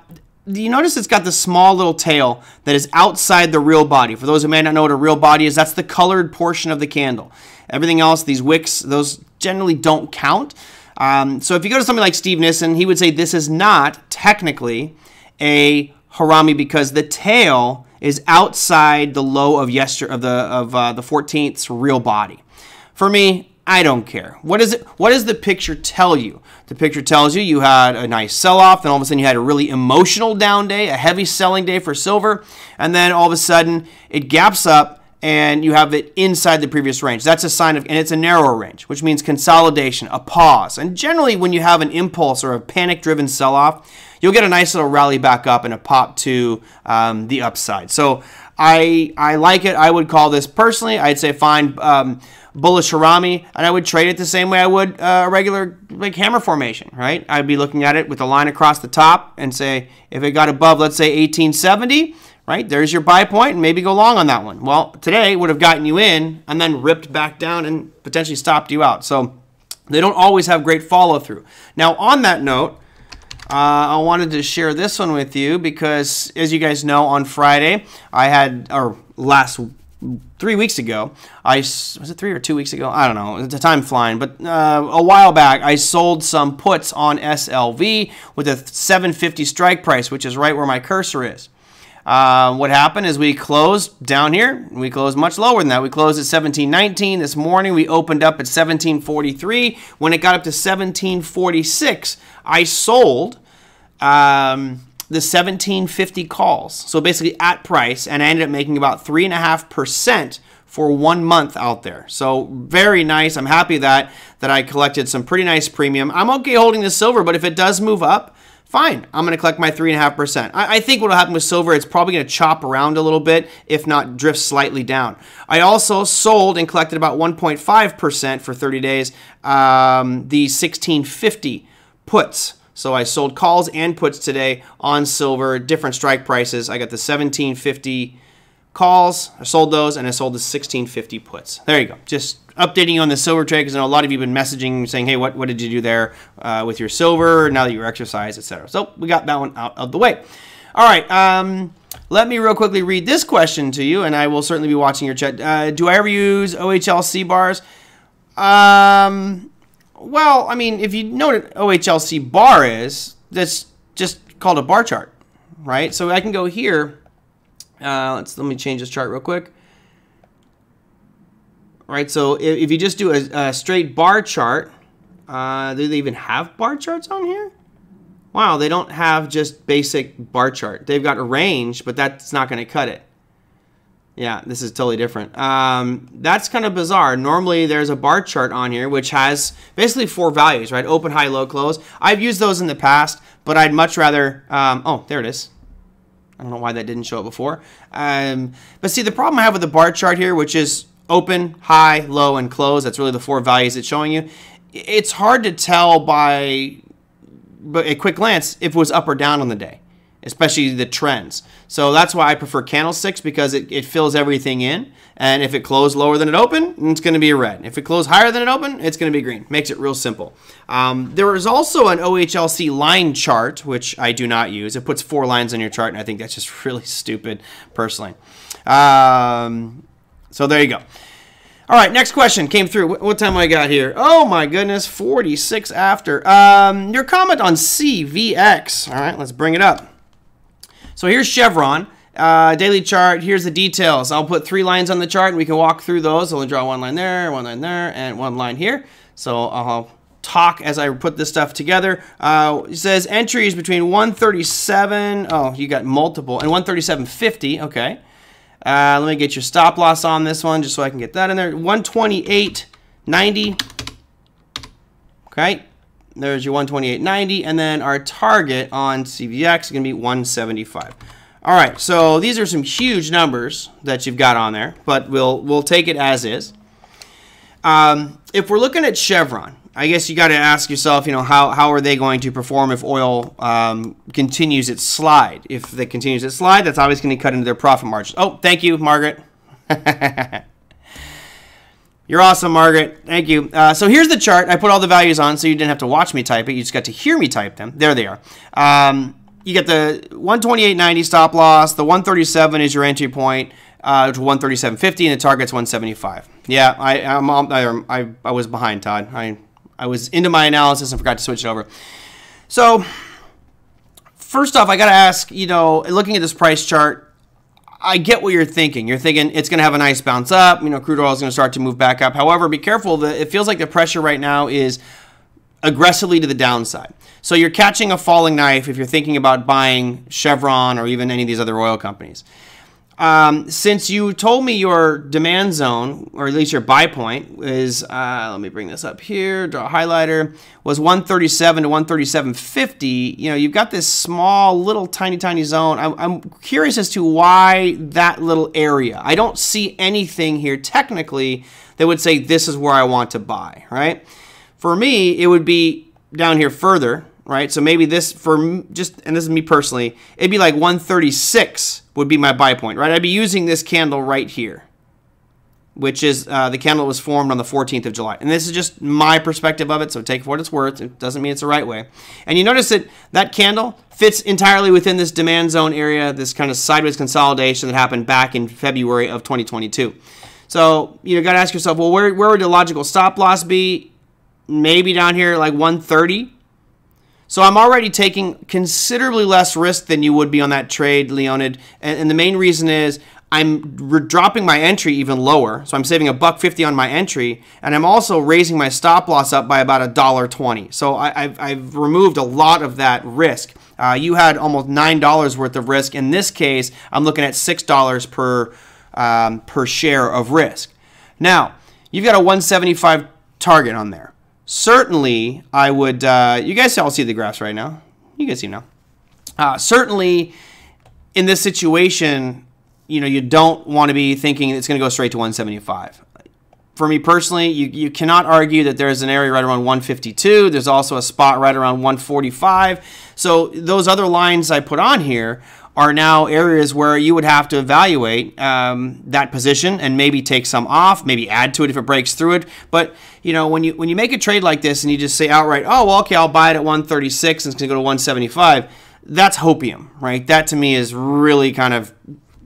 you notice it's got the small little tail that is outside the real body? For those who may not know what a real body is, that's the colored portion of the candle. Everything else, these wicks, those generally don't count. Um, so if you go to something like Steve Nison, he would say this is not technically a harami because the tail is outside the low of yester of the of uh, the 14th's real body. For me, I don't care. What is it? What does the picture tell you? The picture tells you you had a nice sell-off, then all of a sudden you had a really emotional down day, a heavy selling day for silver, and then all of a sudden it gaps up and you have it inside the previous range. That's a sign of, and it's a narrower range, which means consolidation, a pause. And generally, when you have an impulse or a panic-driven sell-off, you'll get a nice little rally back up and a pop to um, the upside. So I I like it. I would call this personally. I'd say fine. Um, bullish harami, and I would trade it the same way I would uh, a regular like hammer formation, right? I'd be looking at it with a line across the top and say if it got above, let's say 1870, right? There's your buy point, and maybe go long on that one. Well, today would have gotten you in and then ripped back down and potentially stopped you out. So they don't always have great follow through. Now, on that note. Uh, I wanted to share this one with you because, as you guys know, on Friday I had, or last three weeks ago, I was it three or two weeks ago? I don't know. It's a time flying, but uh, a while back, I sold some puts on SLV with a 750 strike price, which is right where my cursor is. Uh, what happened is we closed down here. We closed much lower than that. We closed at 1719 this morning. We opened up at 1743. When it got up to 1746, I sold. Um, the 1750 calls. So basically at price, and I ended up making about 3.5% for one month out there. So very nice. I'm happy that that I collected some pretty nice premium. I'm okay holding the silver, but if it does move up, fine. I'm going to collect my 3.5%. I, I think what will happen with silver, it's probably going to chop around a little bit, if not drift slightly down. I also sold and collected about 1.5% for 30 days um, the 1650 puts. So I sold calls and puts today on silver, different strike prices. I got the 1750 calls, I sold those, and I sold the 1650 puts. There you go. Just updating you on the silver trade because I know a lot of you have been messaging saying, hey, what, what did you do there uh, with your silver now that you exercise, etc. So we got that one out of the way. All right. Um, let me real quickly read this question to you, and I will certainly be watching your chat. Uh, do I ever use OHLC bars? Um, well, I mean, if you know what OHLC bar is, that's just called a bar chart, right? So I can go here. Uh, let's let me change this chart real quick. Right, so if, if you just do a, a straight bar chart, uh, do they even have bar charts on here? Wow, they don't have just basic bar chart. They've got a range, but that's not going to cut it. Yeah, this is totally different. Um, that's kind of bizarre. Normally, there's a bar chart on here which has basically four values, right? Open, high, low, close. I've used those in the past, but I'd much rather. Um, oh, there it is. I don't know why that didn't show up before. Um, but see, the problem I have with the bar chart here, which is open, high, low, and close, that's really the four values it's showing you. It's hard to tell by a quick glance if it was up or down on the day especially the trends. So that's why I prefer candlesticks because it, it fills everything in. And if it closed lower than it opened, it's going to be a red. If it closed higher than it opened, it's going to be green. Makes it real simple. Um, there is also an OHLC line chart, which I do not use. It puts four lines on your chart, and I think that's just really stupid, personally. Um, so there you go. All right, next question came through. What time I got here? Oh my goodness, 46 after. Um, your comment on CVX. All right, let's bring it up. So here's Chevron. Uh, daily chart, here's the details. I'll put three lines on the chart and we can walk through those. I'll draw one line there, one line there, and one line here. So I'll talk as I put this stuff together. Uh, it says entries between 137, oh, you got multiple, and 137.50, okay. Uh, let me get your stop loss on this one just so I can get that in there. 128.90, okay. There's your 128.90, and then our target on CVX is going to be 175. All right, so these are some huge numbers that you've got on there, but we'll we'll take it as is. Um, if we're looking at Chevron, I guess you got to ask yourself, you know, how, how are they going to perform if oil um, continues its slide? If it continues its slide, that's always going to cut into their profit margins. Oh, thank you, Margaret. You're awesome, Margaret. Thank you. Uh, so here's the chart. I put all the values on so you didn't have to watch me type it. You just got to hear me type them. There they are. Um, you get the 128.90 stop loss. The 137 is your entry point uh, to 137.50, and the target's 175. Yeah, I, I'm, I, I, was behind, Todd. I, I was into my analysis and forgot to switch it over. So first off, I got to ask, you know, looking at this price chart, I get what you're thinking. You're thinking it's going to have a nice bounce up. You know, crude oil is going to start to move back up. However, be careful. The, it feels like the pressure right now is aggressively to the downside. So you're catching a falling knife if you're thinking about buying Chevron or even any of these other oil companies. Um, since you told me your demand zone, or at least your buy point, is uh, let me bring this up here. Draw a highlighter was 137 to 137.50. You know, you've got this small, little, tiny, tiny zone. I'm, I'm curious as to why that little area. I don't see anything here technically that would say this is where I want to buy. Right? For me, it would be down here further right? So maybe this for just, and this is me personally, it'd be like 136 would be my buy point, right? I'd be using this candle right here, which is uh, the candle that was formed on the 14th of July. And this is just my perspective of it, so take for what it's worth. It doesn't mean it's the right way. And you notice that that candle fits entirely within this demand zone area, this kind of sideways consolidation that happened back in February of 2022. So you know, got to ask yourself, well, where, where would the logical stop loss be? Maybe down here like 130 so I'm already taking considerably less risk than you would be on that trade, Leonid. And, and the main reason is I'm dropping my entry even lower. So I'm saving a buck fifty on my entry, and I'm also raising my stop loss up by about a dollar twenty. So I, have I've removed a lot of that risk. Uh, you had almost nine dollars worth of risk. In this case, I'm looking at six dollars per um, per share of risk. Now you've got a 175 target on there certainly I would. Uh, you guys all see the graphs right now. You guys see now. Uh, certainly, in this situation, you know you don't want to be thinking it's going to go straight to 175. for me personally, you, you cannot argue that there's an area right around 152. There's also a spot right around 145. So those other lines I put on here are now areas where you would have to evaluate um, that position and maybe take some off, maybe add to it if it breaks through it. But you know, when you when you make a trade like this and you just say outright, oh well, okay, I'll buy it at 136 and it's gonna go to 175. That's hopium, right? That to me is really kind of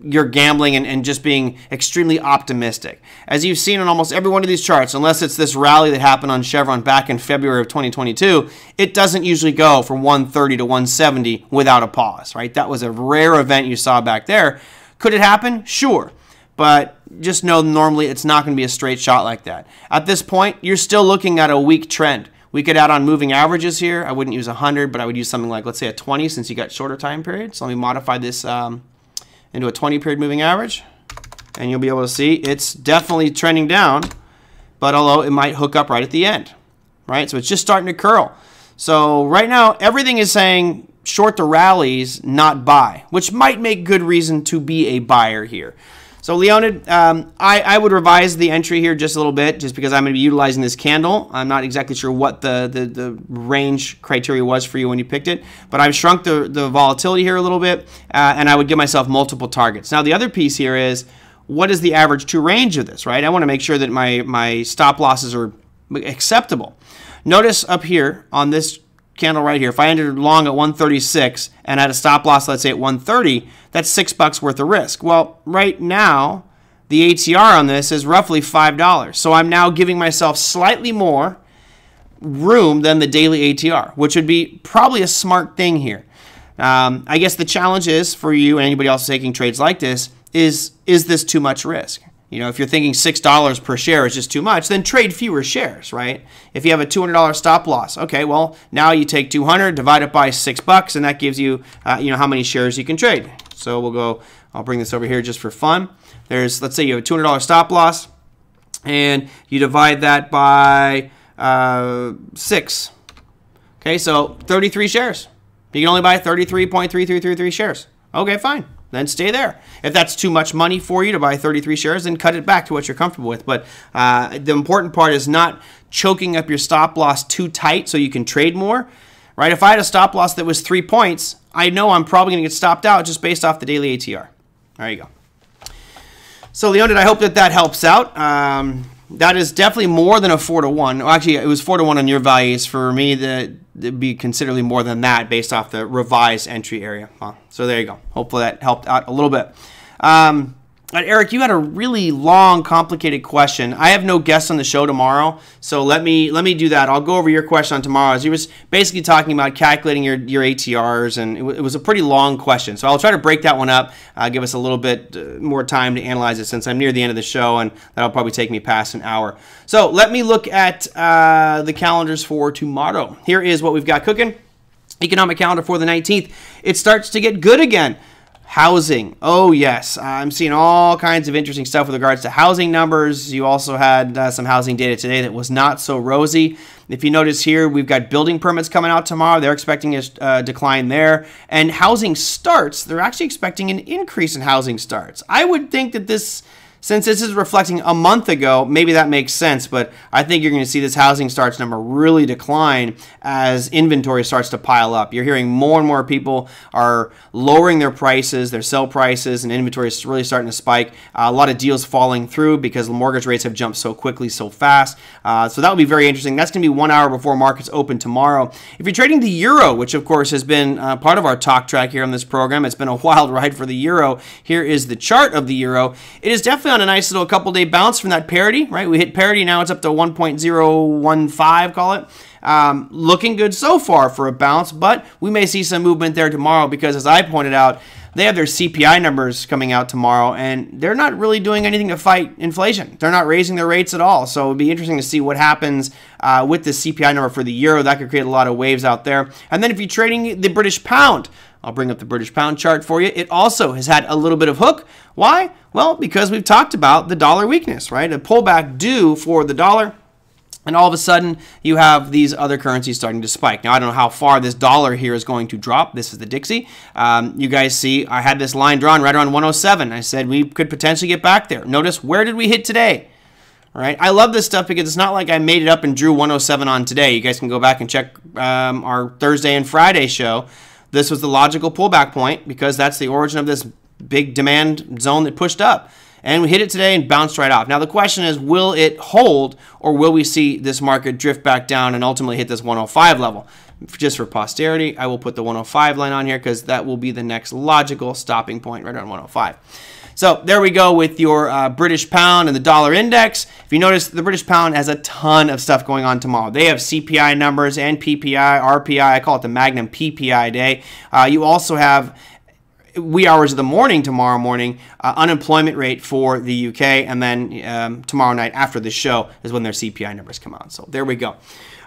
you're gambling and, and just being extremely optimistic. As you've seen on almost every one of these charts, unless it's this rally that happened on Chevron back in February of 2022, it doesn't usually go from 130 to 170 without a pause, right? That was a rare event you saw back there. Could it happen? Sure. But just know normally it's not going to be a straight shot like that. At this point, you're still looking at a weak trend. We could add on moving averages here. I wouldn't use 100, but I would use something like, let's say, a 20 since you got shorter time periods. So let me modify this um, into a 20 period moving average and you'll be able to see it's definitely trending down but although it might hook up right at the end right? So it's just starting to curl. So right now everything is saying short the rallies not buy which might make good reason to be a buyer here so Leonid, um, I, I would revise the entry here just a little bit, just because I'm going to be utilizing this candle. I'm not exactly sure what the, the, the range criteria was for you when you picked it, but I've shrunk the, the volatility here a little bit, uh, and I would give myself multiple targets. Now the other piece here is, what is the average to range of this, right? I want to make sure that my, my stop losses are acceptable. Notice up here on this candle right here, if I entered long at 136 and had a stop loss, let's say at 130, that's six bucks worth of risk. Well, right now, the ATR on this is roughly $5. So I'm now giving myself slightly more room than the daily ATR, which would be probably a smart thing here. Um, I guess the challenge is for you and anybody else taking trades like this is, is this too much risk? You know, if you're thinking $6 per share is just too much, then trade fewer shares, right? If you have a $200 stop loss, okay, well, now you take 200, divide it by 6 bucks and that gives you uh, you know how many shares you can trade. So we'll go I'll bring this over here just for fun. There's let's say you have a $200 stop loss and you divide that by uh, 6. Okay, so 33 shares. You can only buy 33.3333 shares. Okay, fine then stay there. If that's too much money for you to buy 33 shares, then cut it back to what you're comfortable with. But uh, the important part is not choking up your stop loss too tight so you can trade more. Right? If I had a stop loss that was three points, I know I'm probably going to get stopped out just based off the daily ATR. There you go. So, Leonid, I hope that that helps out. Um, that is definitely more than a four to one. Well, actually, it was four to one on your values. For me, that it'd be considerably more than that based off the revised entry area. So there you go. Hopefully that helped out a little bit. Um, Eric, you had a really long, complicated question. I have no guests on the show tomorrow, so let me let me do that. I'll go over your question on tomorrow. As you was basically talking about calculating your, your ATRs, and it, it was a pretty long question. So I'll try to break that one up, uh, give us a little bit uh, more time to analyze it since I'm near the end of the show, and that'll probably take me past an hour. So let me look at uh, the calendars for tomorrow. Here is what we've got cooking. Economic calendar for the 19th. It starts to get good again. Housing. Oh, yes. I'm seeing all kinds of interesting stuff with regards to housing numbers. You also had uh, some housing data today that was not so rosy. If you notice here, we've got building permits coming out tomorrow. They're expecting a uh, decline there. And housing starts, they're actually expecting an increase in housing starts. I would think that this since this is reflecting a month ago, maybe that makes sense, but I think you're going to see this housing starts number really decline as inventory starts to pile up. You're hearing more and more people are lowering their prices, their sell prices, and inventory is really starting to spike. Uh, a lot of deals falling through because the mortgage rates have jumped so quickly, so fast. Uh, so that will be very interesting. That's going to be one hour before markets open tomorrow. If you're trading the euro, which of course has been uh, part of our talk track here on this program, it's been a wild ride for the euro. Here is the chart of the euro. It is definitely on a nice little couple day bounce from that parity, right? We hit parity, now it's up to 1.015, call it. Um, looking good so far for a bounce, but we may see some movement there tomorrow because, as I pointed out, they have their CPI numbers coming out tomorrow, and they're not really doing anything to fight inflation. They're not raising their rates at all. So it'd be interesting to see what happens uh, with the CPI number for the euro. That could create a lot of waves out there. And then if you're trading the British pound, I'll bring up the British pound chart for you. It also has had a little bit of hook. Why? Well, because we've talked about the dollar weakness, right? A pullback due for the dollar. And all of a sudden, you have these other currencies starting to spike. Now, I don't know how far this dollar here is going to drop. This is the Dixie. Um, you guys see, I had this line drawn right around 107. I said we could potentially get back there. Notice, where did we hit today? All right. I love this stuff because it's not like I made it up and drew 107 on today. You guys can go back and check um, our Thursday and Friday show. This was the logical pullback point because that's the origin of this big demand zone that pushed up. And we hit it today and bounced right off. Now, the question is will it hold or will we see this market drift back down and ultimately hit this 105 level? Just for posterity, I will put the 105 line on here because that will be the next logical stopping point right around 105. So there we go with your uh, British pound and the dollar index. If you notice, the British pound has a ton of stuff going on tomorrow. They have CPI numbers and PPI, RPI. I call it the Magnum PPI day. Uh, you also have wee hours of the morning tomorrow morning, uh, unemployment rate for the UK, and then um, tomorrow night after the show is when their CPI numbers come out. So there we go.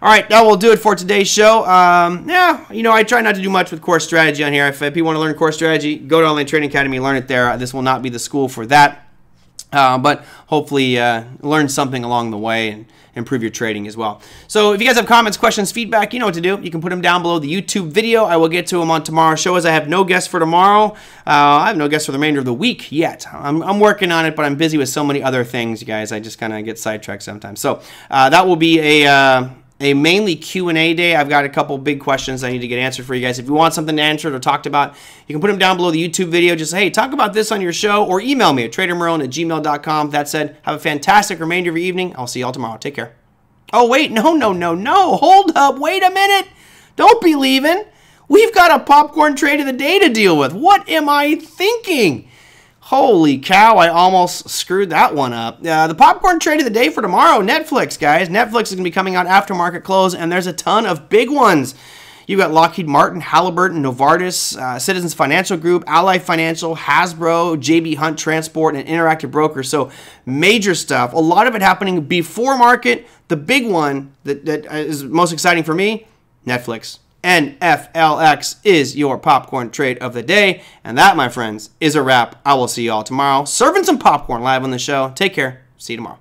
All right, that will do it for today's show. Um, yeah, you know, I try not to do much with core strategy on here. If, you want to learn core strategy, go to Online Trading Academy, learn it there. This will not be the school for that, uh, but hopefully uh, learn something along the way and improve your trading as well. So if you guys have comments, questions, feedback, you know what to do. You can put them down below the YouTube video. I will get to them on tomorrow's show as I have no guests for tomorrow. Uh, I have no guests for the remainder of the week yet. I'm, I'm, working on it, but I'm busy with so many other things, you guys. I just kind of get sidetracked sometimes. So uh, that will be a uh, a mainly Q&A day. I've got a couple big questions I need to get answered for you guys. If you want something answered or talked about, you can put them down below the YouTube video. Just say, hey, talk about this on your show or email me at tradermerlin at gmail.com. That said, have a fantastic remainder of your evening. I'll see you all tomorrow. Take care. Oh, wait, no, no, no, no. Hold up. Wait a minute. Don't be leaving. We've got a popcorn trade of the day to deal with. What am I thinking? Holy cow, I almost screwed that one up. Uh, the popcorn trade of the day for tomorrow, Netflix, guys. Netflix is going to be coming out after market close, and there's a ton of big ones. You've got Lockheed Martin, Halliburton, Novartis, uh, Citizens Financial Group, Ally Financial, Hasbro, JB Hunt Transport, and Interactive Brokers. So major stuff. A lot of it happening before market. The big one that, that is most exciting for me, Netflix. NFLX is your popcorn trade of the day. And that, my friends, is a wrap. I will see you all tomorrow. Serving some popcorn live on the show. Take care. See you tomorrow.